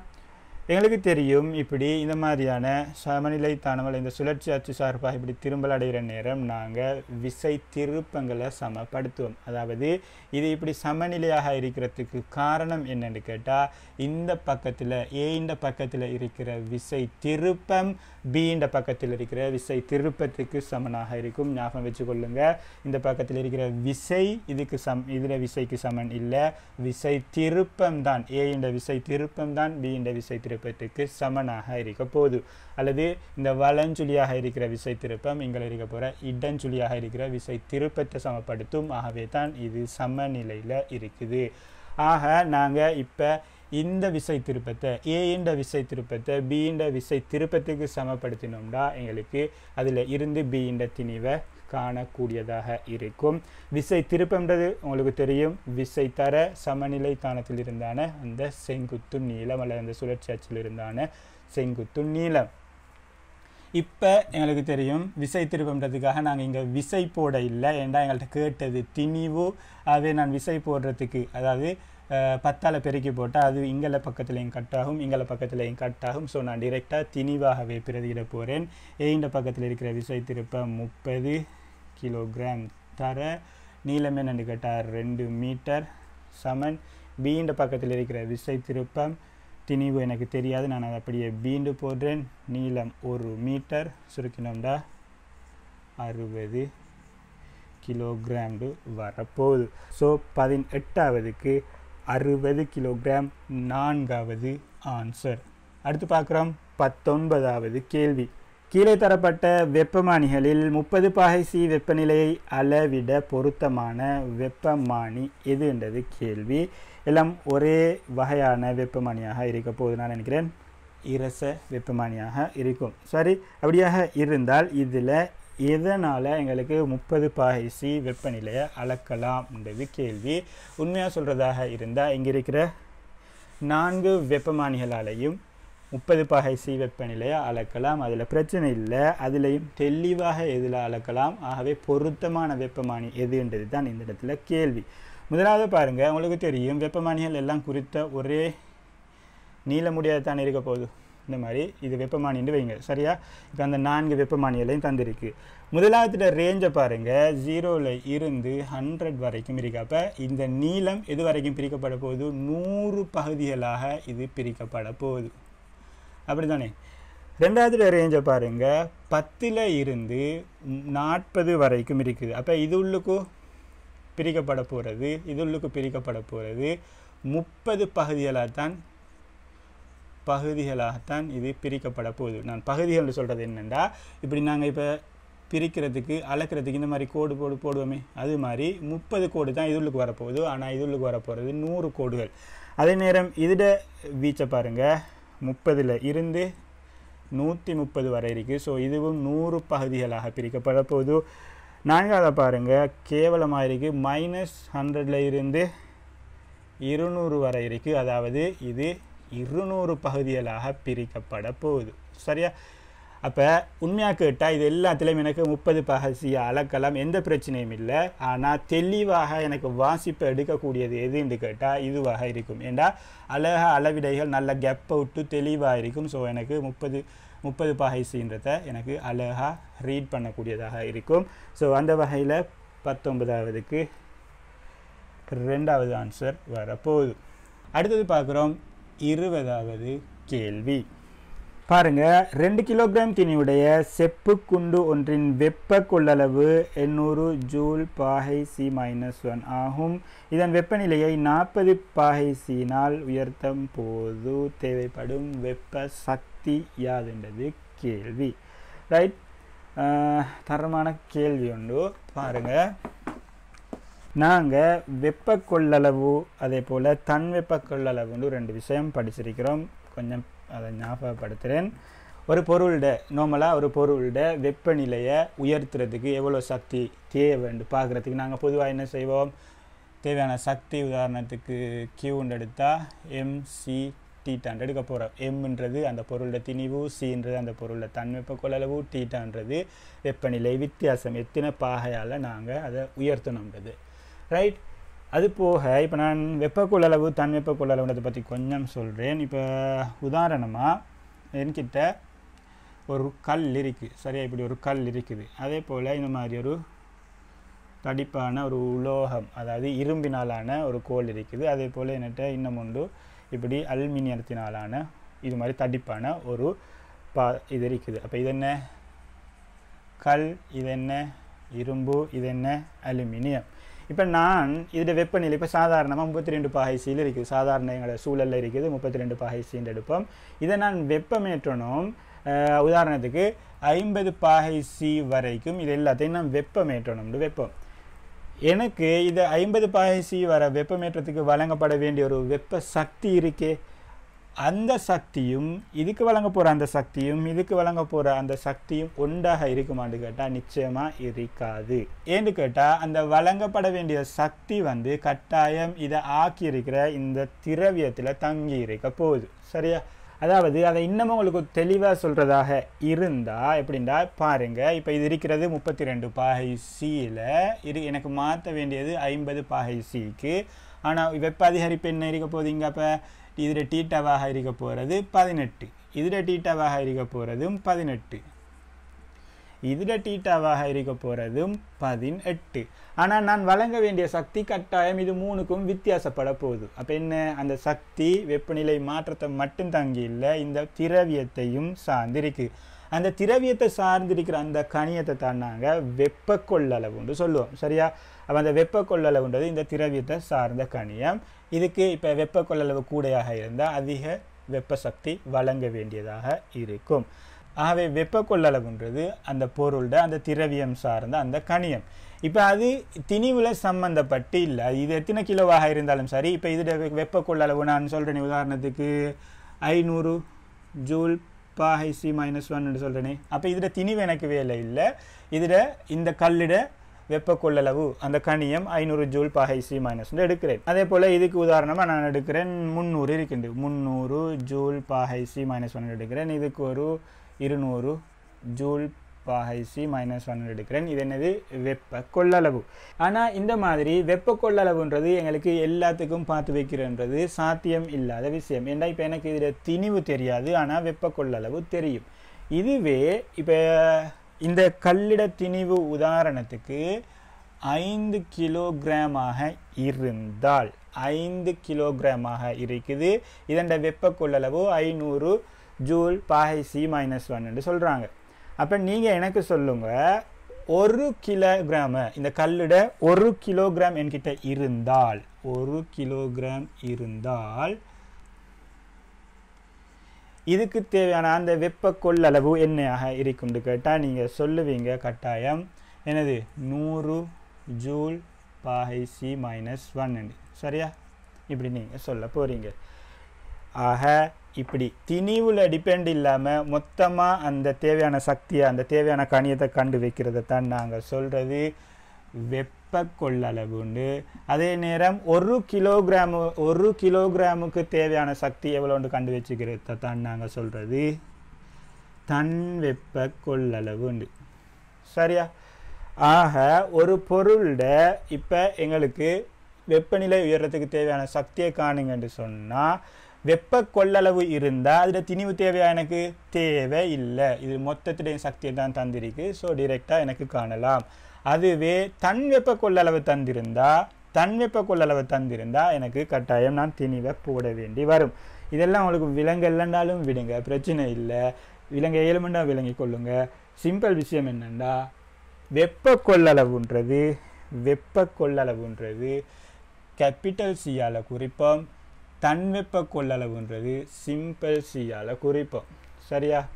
எங்களுக்கு தெரியும் இப்படி இந்த மாதிரியான சமநிலை தானங்கள் இந்த சுழற்சி அச்சு சார்பாக இப்படி திரும்பல் அடைகிற நேரம் நாங்கள் விசை திருப்பங்களை சமப்படுத்துவோம். அதாவது இது இப்படி சமநிலையாக இருக்கிறதுக்கு காரணம் என்னென்னு கேட்டால் இந்த பக்கத்தில் ஏ இந்த பக்கத்தில் இருக்கிற விசை திருப்பம் பி பக்கத்தில் இருக்கிற விசை திருப்பத்துக்கு சமனாக இருக்கும். ஞாபகம் வச்சுக்கொள்ளுங்க. இந்த பக்கத்தில் இருக்கிற விசை இதுக்கு சம் இதில் விசைக்கு சமன் இல்லை. விசை திருப்பம் தான் ஏ விசை திருப்பம் தான் பி என்ற விசை திருப்பத்துக்கு சமனாக இருக்க போகுது அல்லது இந்த வலஞ்சுழியாக இருக்கிற விசை திருப்பம் இங்கே இருக்க போகிற இடஞ்சுழியாக இருக்கிற விசை திருப்பத்தை சமப்படுத்தும். ஆகவே தான் இது சமநிலையில் இருக்குது. ஆக நாங்கள் இப்போ இந்த விசை திருப்பத்தை ஏன்ற விசை திருப்பத்தை பின்ற விசை திருப்பத்துக்கு சமப்படுத்தினோம்னா எங்களுக்கு அதில் இருந்து பின்ற திணிவை காணக்கூடியதாக இருக்கும். விசை திருப்பம்ன்றது உங்களுக்கு தெரியும். விசை தர சமநிலை தானத்தில் இருந்தான அந்த செங்குத்து நீளம் அல்லது அந்த சுழற்சி அச்சில் இருந்தான செங்குத்து நீளம். இப்போ எங்களுக்கு தெரியும் விசை திருப்பம்ன்றதுக்காக நாங்கள் இங்கே விசை போட இல்லை. ஏன்டா எங்கள்கிட்ட கேட்டது திணிவு. ஆகவே நான் விசை போடுறதுக்கு அதாவது பத்தால் பெருக்கி போட்டால் அது இங்கல பக்கத்துலேயும் கட் ஆகும் இங்கல பக்கத்துலேயும் கட் ஆகும். ஸோ நான் டிரெக்டாக திணிவாகவே பிரதியிட போகிறேன் ஏஇந்த பக்கத்தில் இருக்கிற விசை திருப்பம் முப்பது கிலோகிராம் தர நீளம் நண்டு கேட்டால் ரெண்டு மீட்டர் சமன். பீண்ட பக்கத்தில் இருக்கிற விசை திருப்பம் திணிவு எனக்கு தெரியாது. நான் அதை அப்படியே பீண்டு போடுறேன். நீளம் ஒரு மீட்டர் சுருக்கினோம்டா அறுபது கிலோகிராம்டு வரப்போகுது. ஸோ பதினெட்டாவதுக்கு அறுபது கிலோகிராம் நான்காவது ஆன்சர் அடுத்து பார்க்குறோம் பத்தொன்பதாவது கேள்வி. கீழே தரப்பட்ட வெப்பமானிகளில் முப்பது பாகை சி வெப்பநிலையை அளவிட பொருத்தமான வெப்பமானி எது என்றது கேள்வி. எல்லாம் ஒரே வகையான வெப்பமானியாக இருக்க போகுது நான் நினைக்கிறேன். இரச வெப்பமானியாக இருக்கும். சரி அப்படியாக இருந்தால் இதில் எதனால் எங்களுக்கு முப்பது பாகை வெப்பநிலையை வெப்பநிலையை அளக்கலாம்ன்றது கேள்வி. உண்மையாக சொல்கிறதாக இருந்தால் இங்கே இருக்கிற நான்கு வெப்பமானிகளாலையும் முப்பது பகைசி வெப்பநிலையை அளக்கலாம். அதில் பிரச்சனை இல்லை. அதுலேயும் தெளிவாக எதில் அளக்கலாம்? ஆகவே பொருத்தமான வெப்பமானி எதுன்றது தான் இந்த இடத்துல கேள்வி. முதலாவது பாருங்கள் உங்களுக்கு தெரியும் வெப்பமானிகள் எல்லாம் குறித்த ஒரே நீளமுடியாது தான் இருக்க போகுது? இந்த மாதிரி இது வெப்பமானின்னு வைங்க சரியா? இப்போ அந்த நான்கு வெப்பமானிகளையும் தந்திருக்கு. முதலாவதுல ரேஞ்சை பாருங்கள் ஜீரோவில் இருந்து ஹண்ட்ரட் வரைக்கும் இருக்கு அப்போ இந்த நீளம் எது வரைக்கும் பிரிக்கப்பட போகுது? நூறு பகுதிகளாக இது பிரிக்கப்பட போகுது. அப்படி தானே ரெண்டாவது ரேஞ்சை பாருங்கள் பத்தில் இருந்து நாற்பது வரைக்கும் இருக்குது. அப்போ இது உள்ளுக்கும் பிரிக்கப்பட போகிறது இது உள்ளுக்கு பிரிக்கப்பட போகிறது முப்பது பகுதிகளாக தான் பகுதிகளாகத்தான் இது பிரிக்கப்பட போகுது. நான் பகுதிகள்னு சொல்கிறது என்னென்னா இப்படி நாங்கள் இப்போ பிரிக்கிறதுக்கு அளக்கிறதுக்கு இந்த மாதிரி கோடு போடு போடுவோமே. அது மாதிரி முப்பது கோடு தான் இதுள்ளுக்கு வரப்போகுது. ஆனால் இதுள்ளுக்கு வரப்போகிறது நூறு கோடுகள். அதே நேரம் இதில் வீச்சை பாருங்கள் முப்பதில் இருந்து நூற்றி முப்பது வரை இருக்குது ஸோ இதுவும் நூறு பகுதிகளாக பிரிக்கப்பட போகுது. நான்காவது பாருங்கள் கேவலமாக இருக்குது மைனஸ் ஹண்ட்ரடில் இருந்து இருநூறு வரை இருக்குது அதாவது இது இருநூறு பகுதிகளாக பிரிக்கப்பட போகுது. சரியா? அப்போ உண்மையாக கேட்டால் இது எல்லாத்துலேயும் எனக்கு முப்பது பகசியை அளக்கலாம் எந்த பிரச்சனையும் இல்லை. ஆனால் தெளிவாக எனக்கு வாசிப்பு எடுக்கக்கூடியது எதுன்னு கேட்டால் இதுவாக இருக்கும். ஏண்டா? அழக அளவிடைகள் நல்ல கெப் விட்டு தெளிவாக இருக்கும். ஸோ எனக்கு முப்பது முப்பது பகைசின்றத எனக்கு அழகாக ரீட் பண்ணக்கூடியதாக இருக்கும். ஸோ அந்த வகையில் பத்தொன்பதாவதுக்கு ரெண்டாவது ஆன்சர் வரப்போகுது. அடுத்தது பார்க்குறோம். இருபதாவது கேள்வி. பாருங்க ரெண்டு கிலோகிராம் தினியுடைய செப்பு குண்டு ஒன்றின் வெப்ப கொள்ளளவு எண்ணூறு ஜூல் பாகை சி மைனஸ் ஒன் ஆகும். இதன் வெப்பநிலையை நாற்பது பாகை சீனால் உயர்த்தும் போது தேவைப்படும் வெப்ப சக்தி யாதுன்றது? கேள்வி. ரைட் தரமான கேள்வி உண்டு. பாருங்க. நாங்கள் வெப்ப கொள்ளளவு அதே போல் தன் வெப்ப கொள்ளளவுன்னு ரெண்டு விஷயம் படிச்சிருக்கிறோம். கொஞ்சம் அதை ஞாபகப்படுத்துகிறேன் ஒரு பொருளோட நார்மலாக ஒரு பொருளோட வெப்பநிலையை உயர்த்துறதுக்கு எவ்வளோ சக்தி தேவைன்னு பார்க்குறதுக்கு நாங்கள் பொதுவாக என்ன செய்வோம்? தேவையான சக்தி உதாரணத்துக்கு கியூன்னு எடுத்தால் எம்சி டீட்டான் எடுக்க போகிறோம் எம்ன்றது அந்த பொருளோட திணிவு சீன்றது அந்த பொருளோட தன்வெப்ப கொள்ளளவு டீட்டான்றது வெப்பநிலை வித்தியாசம். எத்தனை பாகையால் நாங்கள் அதை உயர்த்தணுன்றது ரைட் அது போக இப்போ நான் வெப்ப கொள்ளளவு தன் வெப்ப கொள்ளளவுன்றதை பற்றி கொஞ்சம் சொல்கிறேன் இப்போ உதாரணமாக என்கிட்ட ஒரு கல் இருக்குது சரியா? இப்படி ஒரு கல் இருக்குது. அதே போல் இந்த மாதிரி ஒரு தடிப்பான ஒரு உலோகம் அதாவது இரும்பினாலான ஒரு கோல் இருக்குது. அதே போல் என்கிட்ட இன்னும் ஒன்று இப்படி அலுமினியத்தினாலான இது மாதிரி தடிப்பான ஒரு பா இது இருக்குது. அப்போ இது என்ன? கல் இது என்ன? இரும்பு இது என்ன? அலுமினியம். இப்போ நான் இதோட வெப்பநிலை இப்போ சாதாரணமாக முப்பத்தி ரெண்டு பாகைசியில் இருக்குது. சாதாரண எங்களோட சூழலில் இருக்குது. முப்பத்தி ரெண்டு பாகைசின்னு எடுப்போம். இதை நான் வெப்பமேற்றணும். உதாரணத்துக்கு ஐம்பது பாகைசி வரைக்கும் இது எல்லாத்தையும் நான் வெப்பமேற்றணும் வெப்பம். எனக்கு இது ஐம்பது பாகைசி வர வெப்பமேற்றத்துக்கு வழங்கப்பட வேண்டிய ஒரு வெப்ப சக்தி இருக்கே. அந்த சக்தியும் இதுக்கு வழங்க போகிற அந்த சக்தியும் இதுக்கு வழங்க போகிற அந்த சக்தியும் ஒன்றாக இருக்குமான்னு கேட்டால் நிச்சயமாக இருக்காது. ஏன்னு கேட்டால் அந்த வழங்கப்பட வேண்டிய சக்தி வந்து கட்டாயம் இதை ஆக்கி இருக்கிற இந்த திரவியத்தில் தங்கி இருக்க போகுது. சரியா? அதாவது அதை இன்னமும் உங்களுக்கு தெளிவாக சொல்கிறதாக இருந்தால் எப்படின்னா பாருங்கள் இப்போ இது இருக்கிறது முப்பத்தி ரெண்டு பாகை சியில் இரு எனக்கு மாற்ற வேண்டியது ஐம்பது பாகை சிக்கு. ஆனால் வெப்ப அதிகரிப்பு என்ன இருக்க போகுதுங்க அப்போ? இதில் டீட்டாவாக இருக்க போகிறது பதினெட்டு. இதில் டீட்டாவாக இருக்க போகிறதும் பதினெட்டு. இதில் டீட்டாவாக இருக்க போகிறதும் பதினெட்டு. ஆனால் நான் வழங்க வேண்டிய சக்தி கட்டாயம் இது மூணுக்கும் வித்தியாசப்பட போகுது. அப்போ என்ன? அந்த சக்தி வெப்பநிலை மாற்றத்தை மட்டும் தங்கி இல்லை இந்த திரவியத்தையும் சார்ந்திருக்கு. அந்த திரவியத்தை சார்ந்திருக்கிற அந்த கணியத்தை தான் நாங்கள் வெப்ப கொள்ளளவுண்டு சொல்லுவோம். சரியா? அப்போ அந்த வெப்ப கொள்ளளவுன்றது இந்த திரவியத்தை சார்ந்த கணியம் இதுக்கு இப்போ வெப்ப கொள்ளளவு கூடையாக இருந்தால் அதிக வெப்ப சக்தி வழங்க வேண்டியதாக இருக்கும். ஆகவே வெப்ப கொள்ளளவுன்றது அந்த பொருளோட அந்த திரவியம் சார்ந்த அந்த கணியம் இப்போ அது திணிவில் சம்மந்தப்பட்டு இல்லை. இது எத்தனை கிலோவாக இருந்தாலும் சரி இப்போ இதோட வெப்ப கொள்ளளவு நான் சொல்கிறேன் உதாரணத்துக்கு ஐநூறு ஜூல் பாகை சி மைனஸ் ஒன்னு சொல்கிறேனே அப்போ இதில் திணிவு எனக்கு வேலை இல்லை. இதில் இந்த கல்லிட வெப்ப கொள்ளளவு அந்த கணியம் ஐநூறு ஜூல் பாகை சி மைனஸ் எடுக்கிறேன். அதே போல் இதுக்கு உதாரணமாக நான் எடுக்கிறேன் முந்நூறு இருக்கின்றது. முந்நூறு ஜூல் பாகை சி மைனஸ் ஒன் எடுக்கிறேன். இதுக்கு ஒரு இருநூறு ஜூல் பாகை சி மைனஸ் ஒன் எடுக்கிறேன். இது என்னது? வெப்ப கொள்ளளவு. ஆனால் இந்த மாதிரி வெப்ப கொள்ளளவுன்றது எங்களுக்கு எல்லாத்துக்கும் பார்த்து வைக்கிறன்றது சாத்தியம் இல்லாத விஷயம். ஏன்னா இப்போ எனக்கு இதில் திணிவு தெரியாது ஆனால் வெப்ப கொள்ளளவு தெரியும். இதுவே இப்போ இந்த கல்லிட திணிவு உதாரணத்துக்கு ஐந்து கிலோகிராமாக இருந்தால் ஐந்து கிலோகிராமாக இருக்குது. இதன் வெப்ப கொள்ளளவு ஐநூறு ஜூல் பாகை சி மைனஸ் ஒன்னு சொல்கிறாங்க அப்போ நீங்கள் எனக்கு சொல்லுங்கள் ஒரு கிலோகிராமு இந்த கல்லிட ஒரு கிலோகிராம் என்கிட்ட இருந்தால் ஒரு கிலோகிராம் இருந்தால் இதுக்கு தேவையான அந்த வெப்ப கொள்ளளவு என்னையாக இருக்கும்னு கேட்டால் நீங்கள் சொல்லுவீங்க கட்டாயம். எனது நூறு ஜூல் பாகை சி மைனஸ் ஒன் சரியா? இப்படி நீங்கள் சொல்ல போகிறீங்க ஆக இப்படி திணிவில் டிபெண்ட் இல்லாமல் மொத்தமாக அந்த தேவையான சக்தியை அந்த தேவையான கணியத்தை கண்டு வைக்கிறத தான் நாங்கள் சொல்கிறது வெப்ப கொள்ளளவுண்டு. அதே நேரம் ஒரு கிலோகிராமு ஒரு கிலோகிராமுக்கு தேவையான சக்தி எவ்வளோண்டு கண்டு வச்சுக்கிறத தான் நாங்கள் சொல்கிறது தன் வெப்ப கொள்ளளவுண்டு. சரியா? ஆக ஒரு பொருளோட இப்போ எங்களுக்கு வெப்பநிலை உயர்றதுக்கு தேவையான சக்தியை காணுங்கன்னு சொன்னால் வெப்ப கொள்ளளவு இருந்தால் அதில் திணிவு தேவையா எனக்கு? தேவை இல்லை இது மொத்தத்துடைய சக்தியை தான் தந்திருக்கு. ஸோ டிரெக்டாக எனக்கு காணலாம். அதுவே தன் வெப்ப கொள்ளளவு தந்திருந்தா தன் வெப்ப கொள்ளளவு தந்திருந்தா எனக்கு கட்டாயம் நான் திணிவை போட வேண்டி வரும். இதெல்லாம் உங்களுக்கு விலங்கு இல்லைன்னாலும் விடுங்க. பிரச்சனை இல்லை. விலங்கை ஏழுமண்டா விளங்கி கொள்ளுங்க. சிம்பிள் விஷயம் என்னென்னா வெப்ப கொள்ளளவுன்றது வெப்ப கொள்ளளவுன்றது கேபிட்டல் சியால் குறிப்போம். தன்வெப்ப கொள்ளளவுன்றது சிம்பிள் சியால் குறிப்போம். சரியா?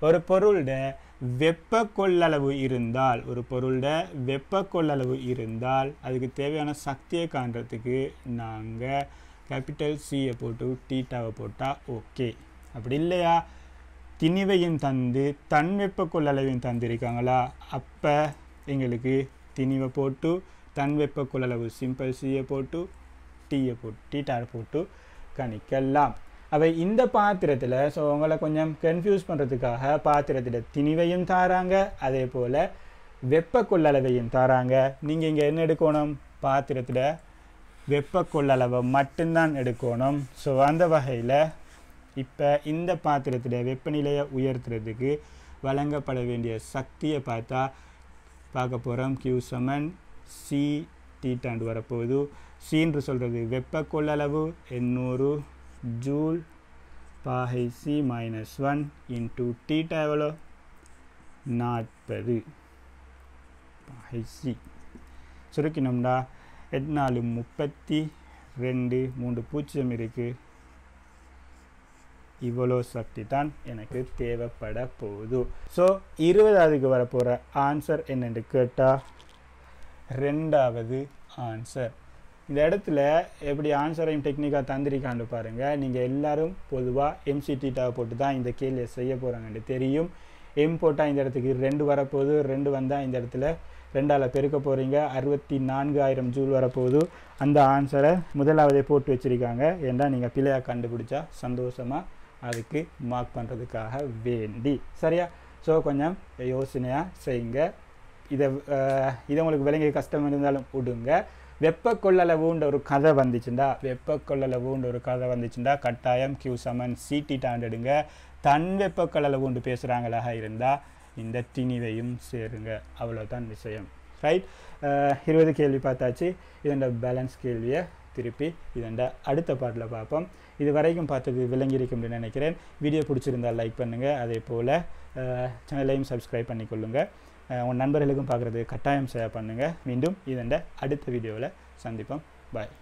ஒரு பொருளோட வெப்ப கொள்ளளவு இருந்தால் ஒரு பொருளோட வெப்ப கொள்ளளவு இருந்தால் அதுக்கு தேவையான சக்தியை காண்றதுக்கு நாங்கள் கேபிட்டல் சியை போட்டு டீட்டாவை போட்டால் ஓகே அப்படி இல்லையா? திணிவையும் தந்து தன் வெப்ப கொள்ளளவையும் தந்திருக்காங்களா? அப்போ எங்களுக்கு திணிவை போட்டு தன் வெப்ப கொள்ளளவு சிம்பிள் சியை போட்டு டீயை போட்டு டீட்டாவை போட்டு கணிக்கலாம். அவை இந்த பாத்திரத்தில் ஸோ உங்களை கொஞ்சம் கன்ஃபியூஸ் பண்ணுறதுக்காக பாத்திரத்தில் திணிவையும் தாராங்க அதே போல் வெப்ப கொள்ளளவையும் தாராங்க. நீங்கள் இங்கே என்ன எடுக்கணும்? பாத்திரத்தில் வெப்ப கொள்ளளவை மட்டும்தான் எடுக்கணும். ஸோ அந்த வகையில் இப்போ இந்த பாத்திரத்தில் வெப்பநிலையை உயர்த்துறதுக்கு வழங்கப்பட வேண்டிய சக்தியை பார்த்தா பார்க்க போகிறோம் கியூ சமன் சி டீட்டாண்டு வரப்போகுது. சீன்று சொல்கிறது வெப்ப கொள்ளளவு எண்ணூறு ஜூல் பாகை C minus one into theta எவ்வளோ? நாற்பது பாகை சி சுருக்கினோம்டா. எட்நாலு முப்பத்தி ரெண்டு மூன்று பூஜ்ஜியம் இருக்குது இவ்வளோ சக்தி தான் எனக்கு தேவைப்பட போகுது. ஸோ இருபதாவதுக்கு வரப்போகிற ஆன்சர் என்னென்று கேட்டால் ரெண்டாவது ஆன்சர் இந்த இடத்துல எப்படி ஆன்சரையும் டெக்னிக்காக தந்திருக்கான்னு பாருங்கள் நீங்கள் எல்லாரும் பொதுவாக எம்சி போட்டு தான் இந்த கேள்வியை செய்ய போகிறாங்கன்னு தெரியும். எம் போட்டால் இந்த இடத்துக்கு ரெண்டு வரப்போகுது ரெண்டு வந்தால் இந்த இடத்துல ரெண்டால் பெருக்க போகிறீங்க அறுபத்தி நான்கு ஆயிரம் ஜூல் வரப்போகுது. அந்த ஆன்சரை முதலாவதே போட்டு வச்சுருக்காங்க. ஏன்னா நீங்கள் பிள்ளையாக கண்டுபிடிச்சா சந்தோஷமாக அதுக்கு மார்க் பண்ணுறதுக்காக வேண்டி. சரியா? ஸோ கொஞ்சம் யோசனையாக செய்யுங்க. இதை இதை உங்களுக்கு விளங்கிய கஷ்டம் இருந்தாலும் விடுங்க வெப்ப கொள்ளளவுன்ற ஒரு கதை வந்துச்சுண்டா. வெப்ப கொள்ளளவுன்ற ஒரு கதை வந்துச்சுண்டா. கட்டாயம் கியூ சமன் சீட்டி டாண்டடுங்க தன் வெப்ப கொள்ளளவுண்டு பேசுகிறாங்களாக இருந்தால் இந்த திணிவையும் சேருங்க. அவ்வளோதான் விஷயம். ரைட் இருபது கேள்வி பார்த்தாச்சு. இதோட பேலன்ஸ் கேள்வியை திருப்பி இதோட அடுத்த பாட்டில் பார்ப்போம். இது வரைக்கும் பார்த்தது விளங்கியிருக்கும்னு நினைக்கிறேன். வீடியோ பிடிச்சிருந்தால் லைக் பண்ணுங்கள் அதே போல் சேனலையும் சப்ஸ்கிரைப் பண்ணிக்கொள்ளுங்கள் உங்கள் நண்பர்களுக்கும் பார்க்குறது கட்டாயம் ஷேர் பண்ணுங்கள் மீண்டும் இதோட அடுத்த வீடியோவில் சந்திப்போம். பாய்